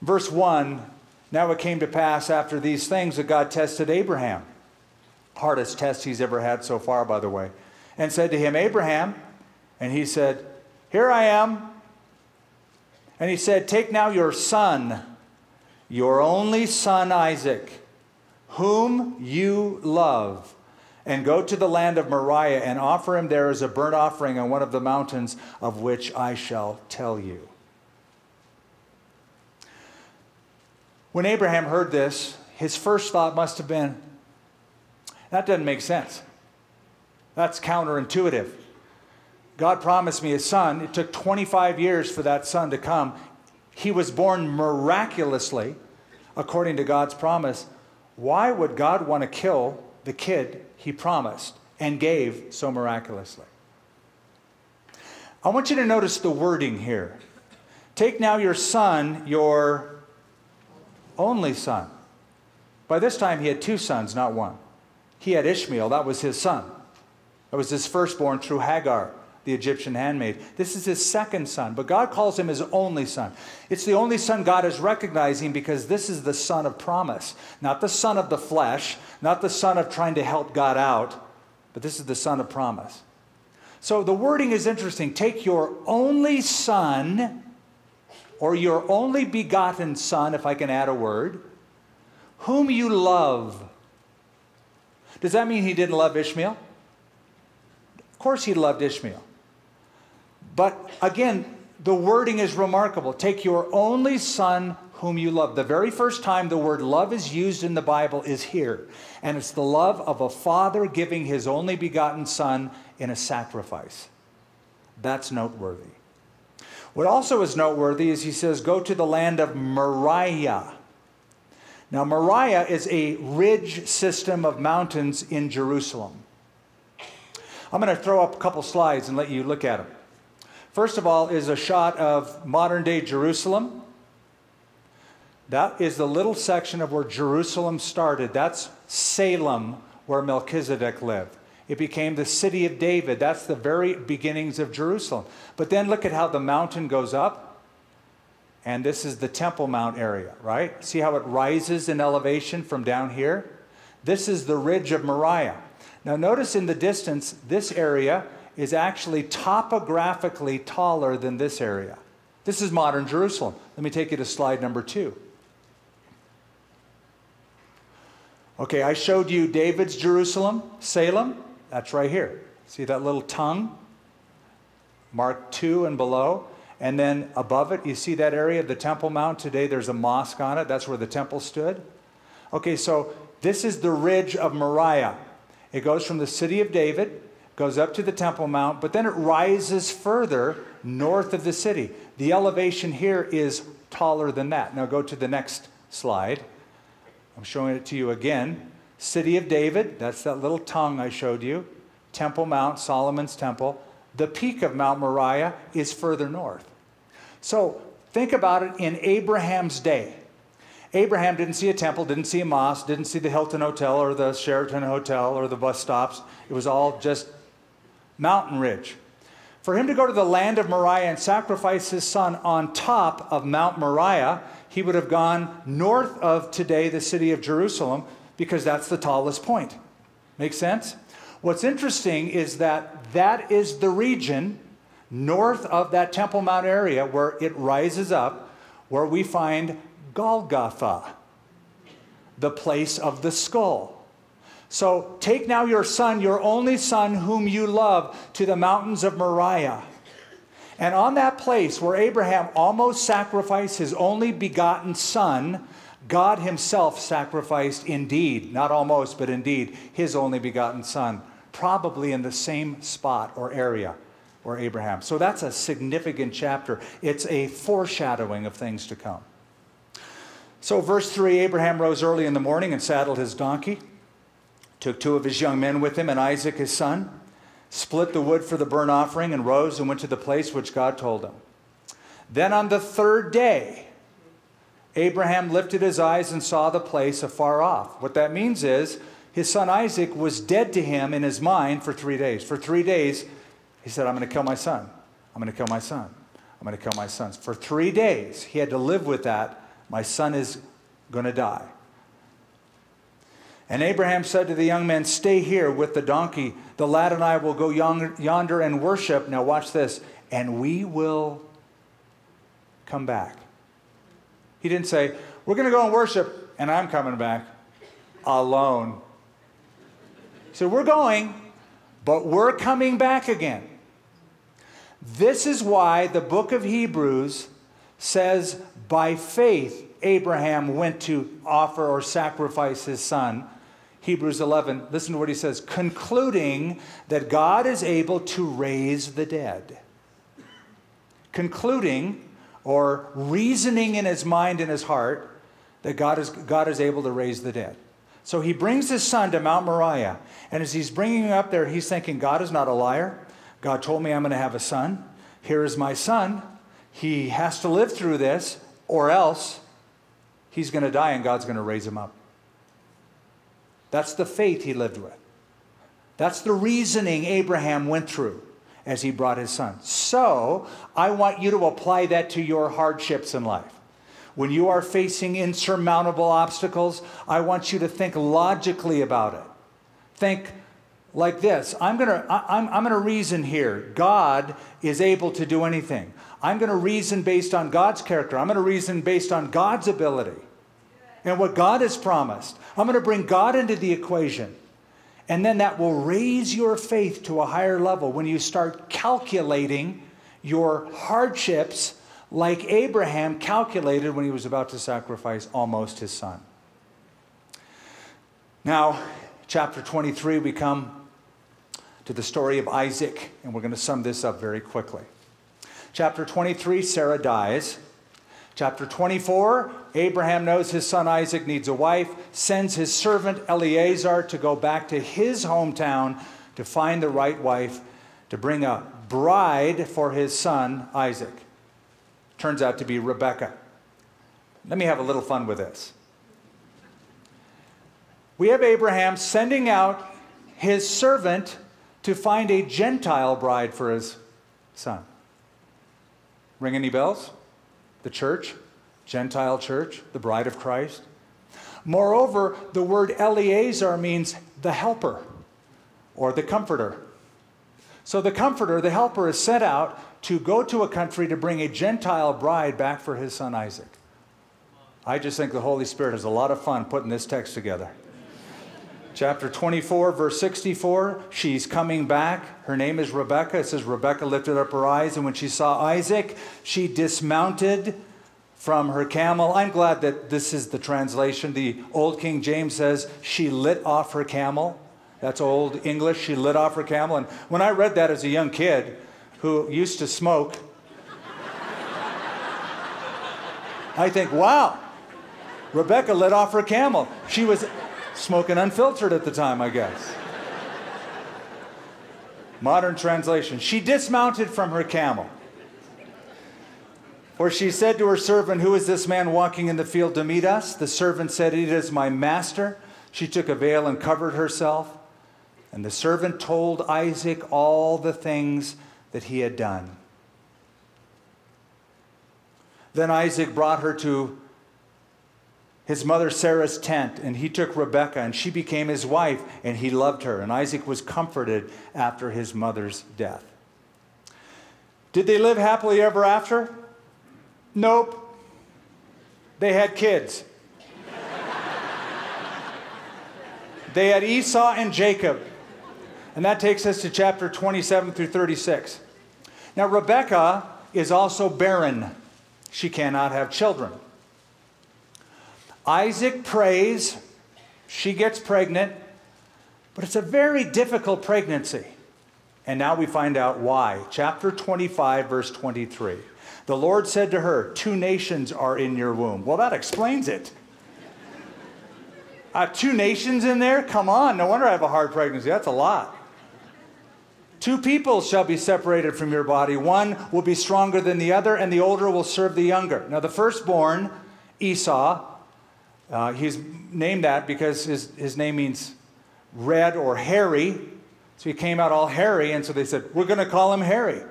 Verse 1 Now it came to pass after these things that God tested Abraham hardest test he's ever had so far, by the way, and said to him, Abraham, and he said, Here I am. And he said, Take now your son, your only son Isaac, whom you love, and go to the land of Moriah and offer him there as a burnt offering on one of the mountains of which I shall tell you. When Abraham heard this, his first thought must have been, that doesn't make sense. That's counterintuitive. God promised me a son. It took 25 years for that son to come. He was born miraculously, according to God's promise. Why would God want to kill the kid he promised and gave so miraculously? I want you to notice the wording here. Take now your son, your only son. By this time, he had two sons, not one. He had Ishmael, that was his son. That was his firstborn through Hagar, the Egyptian handmaid. This is his second son, but God calls him his only son. It's the only son God is recognizing because this is the son of promise, not the son of the flesh, not the son of trying to help God out, but this is the son of promise. So the wording is interesting. Take your only son, or your only begotten son, if I can add a word, whom you love. Does that mean he didn't love Ishmael? Of course he loved Ishmael. But again, the wording is remarkable. Take your only son whom you love. The very first time the word love is used in the Bible is here. And it's the love of a father giving his only begotten son in a sacrifice. That's noteworthy. What also is noteworthy is he says, Go to the land of Moriah. Now, Moriah is a ridge system of mountains in Jerusalem. I'm going to throw up a couple slides and let you look at them. First of all, is a shot of modern day Jerusalem. That is the little section of where Jerusalem started. That's Salem, where Melchizedek lived. It became the city of David. That's the very beginnings of Jerusalem. But then look at how the mountain goes up. And this is the Temple Mount area, right? See how it rises in elevation from down here? This is the ridge of Moriah. Now, notice in the distance, this area is actually topographically taller than this area. This is modern Jerusalem. Let me take you to slide number two. Okay, I showed you David's Jerusalem, Salem. That's right here. See that little tongue? Mark 2 and below. And then above it, you see that area, of the Temple Mount. Today there's a mosque on it. That's where the temple stood. Okay, so this is the ridge of Moriah. It goes from the city of David goes up to the Temple Mount, but then it rises further north of the city. The elevation here is taller than that. Now go to the next slide. I'm showing it to you again. City of David, that's that little tongue I showed you. Temple Mount, Solomon's Temple. The peak of Mount Moriah is further north. So think about it in Abraham's day. Abraham didn't see a temple, didn't see a mosque, didn't see the Hilton Hotel or the Sheraton Hotel or the bus stops. It was all just mountain ridge. For him to go to the land of Moriah and sacrifice his son on top of Mount Moriah, he would have gone north of today the city of Jerusalem because that's the tallest point. Make sense? What's interesting is that that is the region north of that Temple Mount area where it rises up, where we find Golgotha, the place of the skull. So take now your son, your only son, whom you love, to the mountains of Moriah. And on that place where Abraham almost sacrificed his only begotten son, God himself sacrificed indeed, not almost, but indeed, his only begotten son, probably in the same spot or area where Abraham. So that's a significant chapter. It's a foreshadowing of things to come. So, verse 3 Abraham rose early in the morning and saddled his donkey took two of his young men with him and Isaac his son, split the wood for the burnt offering, and rose and went to the place which God told him. Then on the third day, Abraham lifted his eyes and saw the place afar off. What that means is his son Isaac was dead to him in his mind for three days. For three days, he said, I'm going to kill my son. I'm going to kill my son. I'm going to kill my sons. For three days, he had to live with that. My son is going to die. And Abraham said to the young man, Stay here with the donkey. The lad and I will go yonder and worship. Now, watch this. And we will come back. He didn't say, We're going to go and worship, and I'm coming back alone. He said, We're going, but we're coming back again. This is why the book of Hebrews says, By faith, Abraham went to offer or sacrifice his son Hebrews 11, listen to what he says concluding that God is able to raise the dead. Concluding or reasoning in his mind and his heart that God is, God is able to raise the dead. So he brings his son to Mount Moriah, and as he's bringing him up there, he's thinking, God is not a liar. God told me I'm going to have a son. Here is my son. He has to live through this, or else he's going to die and God's going to raise him up. That's the faith he lived with. That's the reasoning Abraham went through as he brought his son. So, I want you to apply that to your hardships in life. When you are facing insurmountable obstacles, I want you to think logically about it. Think like this I'm going to I'm, I'm to reason here. God is able to do anything. I'm going to reason based on God's character, I'm going to reason based on God's ability. and what God has promised. I'm going to bring God into the equation. And then that will raise your faith to a higher level when you start calculating your hardships like Abraham calculated when he was about to sacrifice almost his son. Now, chapter 23, we come to the story of Isaac, and we're going to sum this up very quickly. Chapter 23, Sarah dies. Chapter 24, Abraham knows his son Isaac needs a wife, sends his servant Eliezer to go back to his hometown to find the right wife, to bring a bride for his son Isaac. Turns out to be Rebecca. Let me have a little fun with this. We have Abraham sending out his servant to find a Gentile bride for his son. Ring any bells? The church, Gentile church, the bride of Christ. Moreover, the word Eliezer means the helper or the comforter. So the comforter, the helper, is sent out to go to a country to bring a Gentile bride back for his son Isaac. I just think the Holy Spirit has a lot of fun putting this text together. Chapter 24, verse 64, she's coming back. Her name is Rebecca. It says, Rebecca lifted up her eyes, and when she saw Isaac, she dismounted from her camel. I'm glad that this is the translation. The Old King James says, she lit off her camel. That's old English. She lit off her camel. And when I read that as a young kid who used to smoke, I think, wow, Rebecca lit off her camel. She was smoking unfiltered at the time, I guess. Modern translation. She dismounted from her camel. For she said to her servant, Who is this man walking in the field to meet us? The servant said, It is my master. She took a veil and covered herself. And the servant told Isaac all the things that he had done. Then Isaac brought her to his mother Sarah's tent, and he took Rebekah, and she became his wife, and he loved her. And Isaac was comforted after his mother's death. Did they live happily ever after? Nope. They had kids. they had Esau and Jacob. And that takes us to chapter 27 through 36. Now, Rebekah is also barren, she cannot have children. Isaac prays, she gets pregnant, but it's a very difficult pregnancy. And now we find out why. Chapter 25, verse 23. The Lord said to her, Two nations are in your womb. Well, that explains it. Uh, two nations in there? Come on, no wonder I have a hard pregnancy. That's a lot. Two people shall be separated from your body. One will be stronger than the other, and the older will serve the younger. Now, the firstborn, Esau, uh, he's named that because his, his name means red or hairy. So he came out all hairy, and so they said, We're going to call him Harry.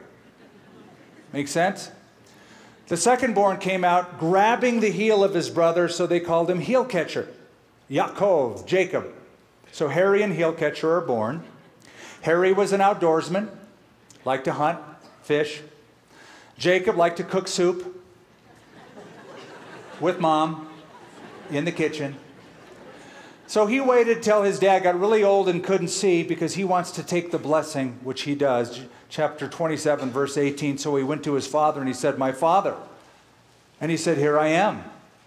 Make sense? The second born came out grabbing the heel of his brother, so they called him heel catcher. Yaakov, Jacob. So Harry and heel catcher are born. Harry was an outdoorsman, liked to hunt, fish. Jacob liked to cook soup with mom in the kitchen. So he waited till his dad got really old and couldn't see because he wants to take the blessing, which he does. Chapter 27, verse 18. So he went to his father and he said, My father. And he said, Here I am.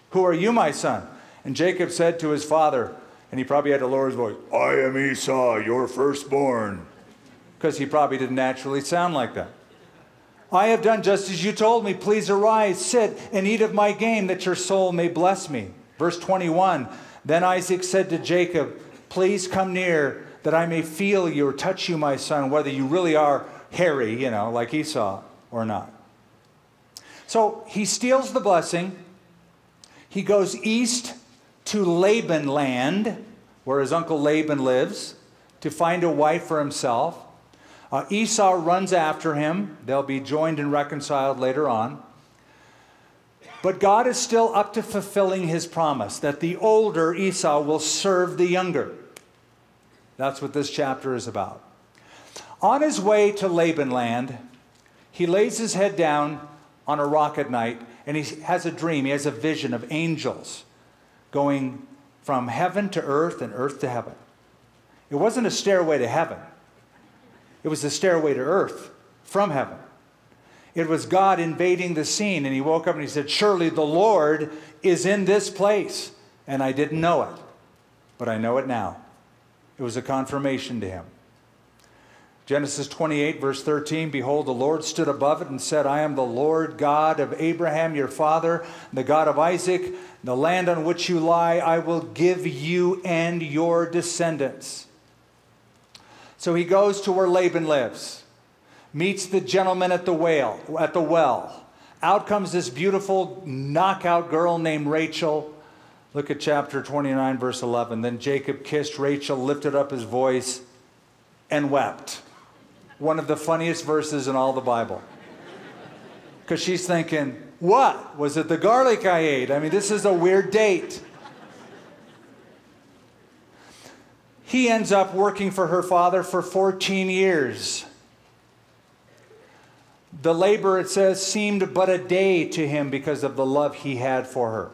Who are you, my son? And Jacob said to his father, and he probably had to lower his voice, I am Esau, your firstborn. Because he probably didn't naturally sound like that. I have done just as you told me. Please arise, sit, and eat of my game, that your soul may bless me. Verse 21 Then Isaac said to Jacob, Please come near that I may feel you or touch you, my son, whether you really are hairy, you know, like Esau, or not. So he steals the blessing. He goes east to Laban land, where his uncle Laban lives, to find a wife for himself. Uh, Esau runs after him. They'll be joined and reconciled later on. But God is still up to fulfilling his promise that the older Esau will serve the younger. That's what this chapter is about. On his way to Laban land, he lays his head down on a rock at night and he has a dream. He has a vision of angels going from heaven to earth and earth to heaven. It wasn't a stairway to heaven, it was a stairway to earth from heaven. It was God invading the scene, and he woke up and he said, Surely the Lord is in this place. And I didn't know it, but I know it now. It was a confirmation to him. Genesis 28, verse 13 Behold, the Lord stood above it and said, I am the Lord God of Abraham, your father, the God of Isaac. The land on which you lie, I will give you and your descendants. So he goes to where Laban lives, meets the gentleman at the whale, at the well. Out comes this beautiful knockout girl named Rachel. Look at chapter 29, verse 11. Then Jacob kissed Rachel, lifted up his voice, and wept one of the funniest verses in all the Bible. Because she's thinking, what? Was it the garlic I ate? I mean, this is a weird date. He ends up working for her father for 14 years. The labor, it says, seemed but a day to him because of the love he had for her.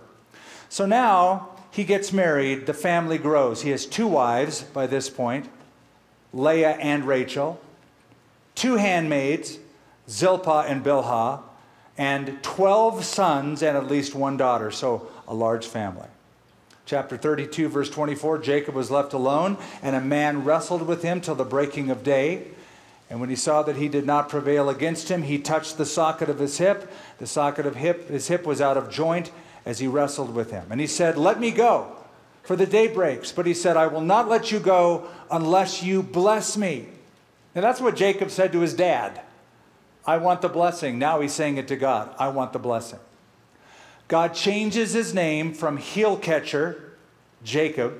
So now he gets married, the family grows. He has two wives by this point Leah and Rachel two handmaids, Zilpah and Bilhah, and 12 sons and at least one daughter, so a large family. Chapter 32, verse 24 Jacob was left alone, and a man wrestled with him till the breaking of day. And when he saw that he did not prevail against him, he touched the socket of his hip. The socket of hip, his hip was out of joint as he wrestled with him. And he said, Let me go, for the day breaks. But he said, I will not let you go unless you bless me. And that's what Jacob said to his dad. I want the blessing. Now he's saying it to God. I want the blessing. God changes his name from heel catcher, Jacob,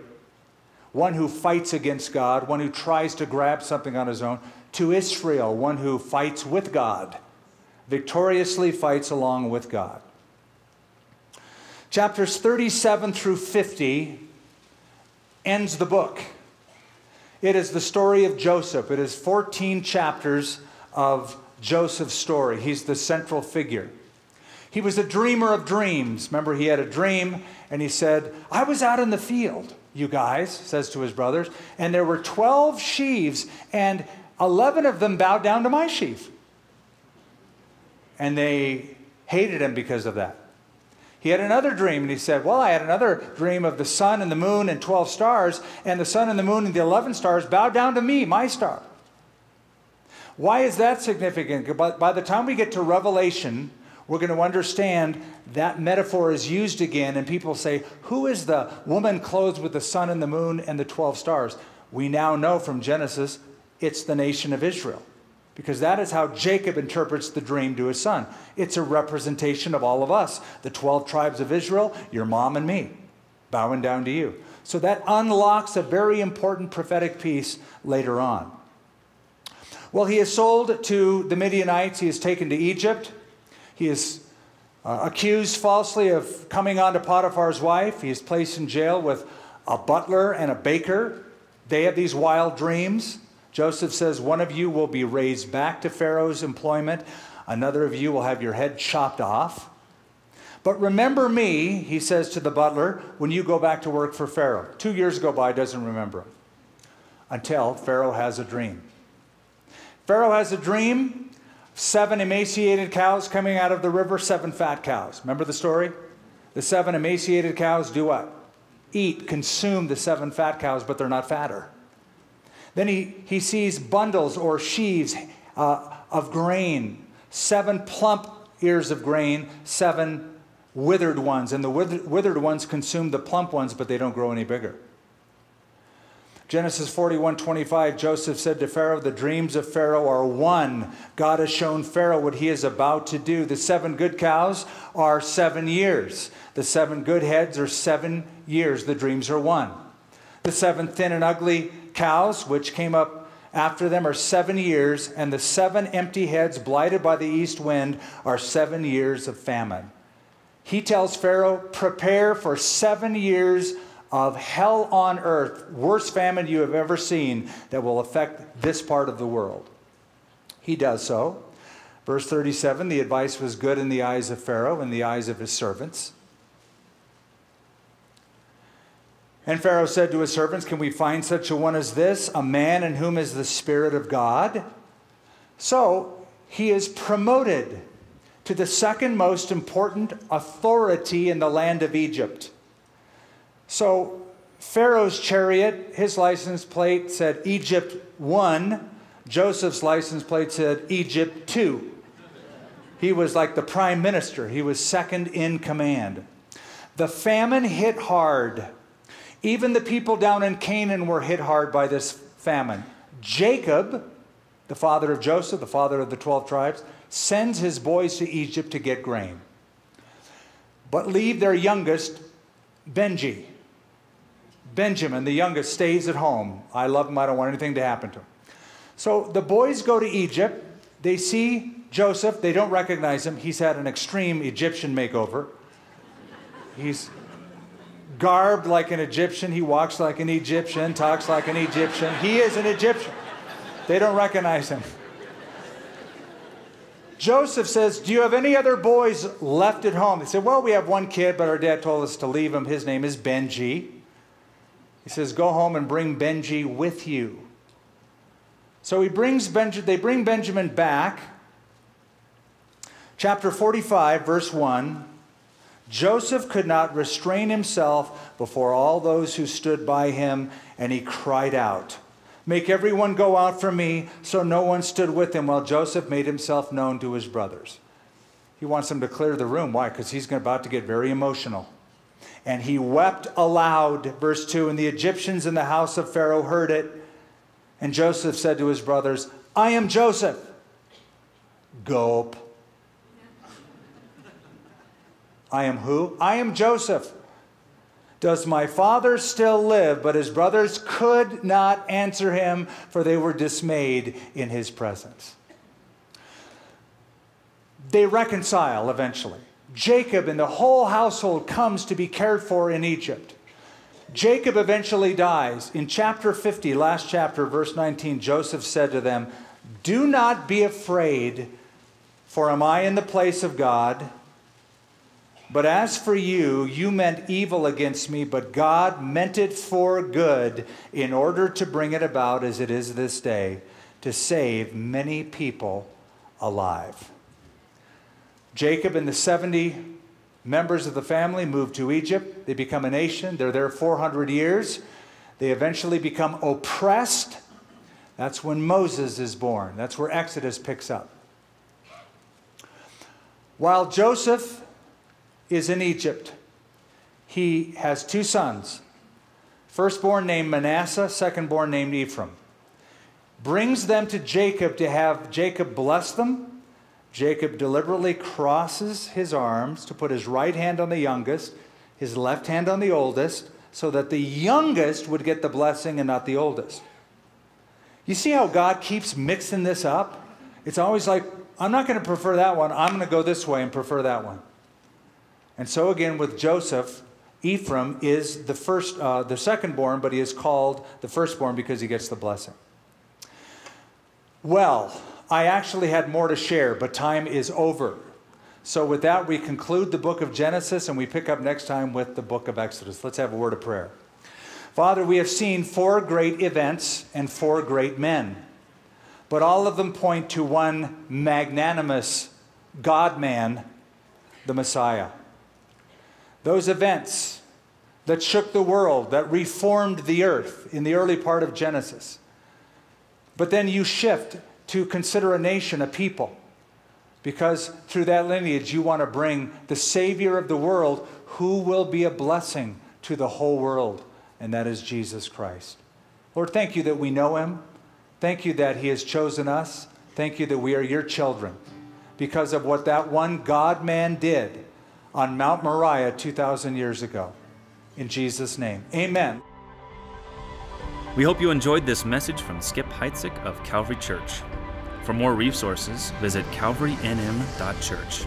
one who fights against God, one who tries to grab something on his own, to Israel, one who fights with God, victoriously fights along with God. Chapters 37 through 50 ends the book. It is the story of Joseph. It is 14 chapters of Joseph's story. He's the central figure. He was a dreamer of dreams. Remember, he had a dream and he said, I was out in the field, you guys, says to his brothers, and there were 12 sheaves, and 11 of them bowed down to my sheaf. And they hated him because of that. He had another dream, and he said, Well, I had another dream of the sun and the moon and 12 stars, and the sun and the moon and the 11 stars bowed down to me, my star. Why is that significant? By, by the time we get to Revelation, we're going to understand that metaphor is used again, and people say, Who is the woman clothed with the sun and the moon and the 12 stars? We now know from Genesis it's the nation of Israel because that is how Jacob interprets the dream to his son. It's a representation of all of us, the 12 tribes of Israel, your mom and me, bowing down to you. So that unlocks a very important prophetic piece later on. Well, he is sold to the Midianites, he is taken to Egypt. He is uh, accused falsely of coming on to Potiphar's wife. He is placed in jail with a butler and a baker. They have these wild dreams. Joseph says, One of you will be raised back to Pharaoh's employment, another of you will have your head chopped off. But remember me, he says to the butler, when you go back to work for Pharaoh. Two years go by, doesn't remember him until Pharaoh has a dream. Pharaoh has a dream seven emaciated cows coming out of the river, seven fat cows. Remember the story? The seven emaciated cows do what? Eat, consume the seven fat cows, but they're not fatter. Then he, he sees bundles or sheaves uh, of grain, seven plump ears of grain, seven withered ones. And the withered, withered ones consume the plump ones, but they don't grow any bigger. Genesis 41 25, Joseph said to Pharaoh, The dreams of Pharaoh are one. God has shown Pharaoh what he is about to do. The seven good cows are seven years. The seven good heads are seven years. The dreams are one. The seven thin and ugly cows, which came up after them, are seven years, and the seven empty heads blighted by the east wind are seven years of famine. He tells Pharaoh, Prepare for seven years of hell on earth, worst famine you have ever seen that will affect this part of the world. He does so. Verse 37 the advice was good in the eyes of Pharaoh and the eyes of his servants. And Pharaoh said to his servants, Can we find such a one as this, a man in whom is the Spirit of God? So he is promoted to the second most important authority in the land of Egypt. So Pharaoh's chariot, his license plate said Egypt 1. Joseph's license plate said Egypt 2. He was like the prime minister, he was second in command. The famine hit hard. Even the people down in Canaan were hit hard by this famine. Jacob, the father of Joseph, the father of the 12 tribes, sends his boys to Egypt to get grain, but leave their youngest, Benji. Benjamin, the youngest, stays at home. I love him, I don't want anything to happen to him. So the boys go to Egypt. They see Joseph, they don't recognize him. He's had an extreme Egyptian makeover. He's garbed like an Egyptian. He walks like an Egyptian, talks like an Egyptian. He is an Egyptian. They don't recognize him. Joseph says, Do you have any other boys left at home? They said, Well, we have one kid, but our dad told us to leave him. His name is Benji. He says, Go home and bring Benji with you. So he brings Benj- they bring Benjamin back. Chapter 45, verse 1. Joseph could not restrain himself before all those who stood by him, and he cried out, Make everyone go out from me. So no one stood with him while Joseph made himself known to his brothers. He wants them to clear the room. Why? Because he's about to get very emotional. And he wept aloud, verse 2. And the Egyptians in the house of Pharaoh heard it. And Joseph said to his brothers, I am Joseph. Gulp. I am who? I am Joseph. Does my father still live? But his brothers could not answer him, for they were dismayed in his presence. They reconcile eventually. Jacob and the whole household comes to be cared for in Egypt. Jacob eventually dies. In chapter 50, last chapter, verse 19, Joseph said to them, Do not be afraid, for am I in the place of God? But as for you, you meant evil against me, but God meant it for good in order to bring it about as it is this day, to save many people alive. Jacob and the 70 members of the family move to Egypt. They become a nation. They're there 400 years. They eventually become oppressed. That's when Moses is born. That's where Exodus picks up. While Joseph is in Egypt. He has two sons, firstborn named Manasseh, secondborn named Ephraim. Brings them to Jacob to have Jacob bless them. Jacob deliberately crosses his arms to put his right hand on the youngest, his left hand on the oldest, so that the youngest would get the blessing and not the oldest. You see how God keeps mixing this up? It's always like, I'm not going to prefer that one. I'm going to go this way and prefer that one. And so again with Joseph, Ephraim is the first, uh, the secondborn, but he is called the firstborn because he gets the blessing. Well, I actually had more to share, but time is over. So with that, we conclude the book of Genesis and we pick up next time with the book of Exodus. Let's have a word of prayer. Father, we have seen four great events and four great men, but all of them point to one magnanimous God man, the Messiah. Those events that shook the world, that reformed the earth in the early part of Genesis. But then you shift to consider a nation, a people, because through that lineage you want to bring the Savior of the world who will be a blessing to the whole world, and that is Jesus Christ. Lord, thank you that we know him. Thank you that he has chosen us. Thank you that we are your children because of what that one God man did on Mount Moriah 2,000 years ago. In Jesus' name, amen. We hope you enjoyed this message from Skip Heitzig of Calvary Church. For more resources, visit calvarynm.church.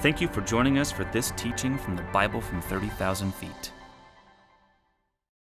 Thank you for joining us for this teaching from the Bible from 30,000 feet.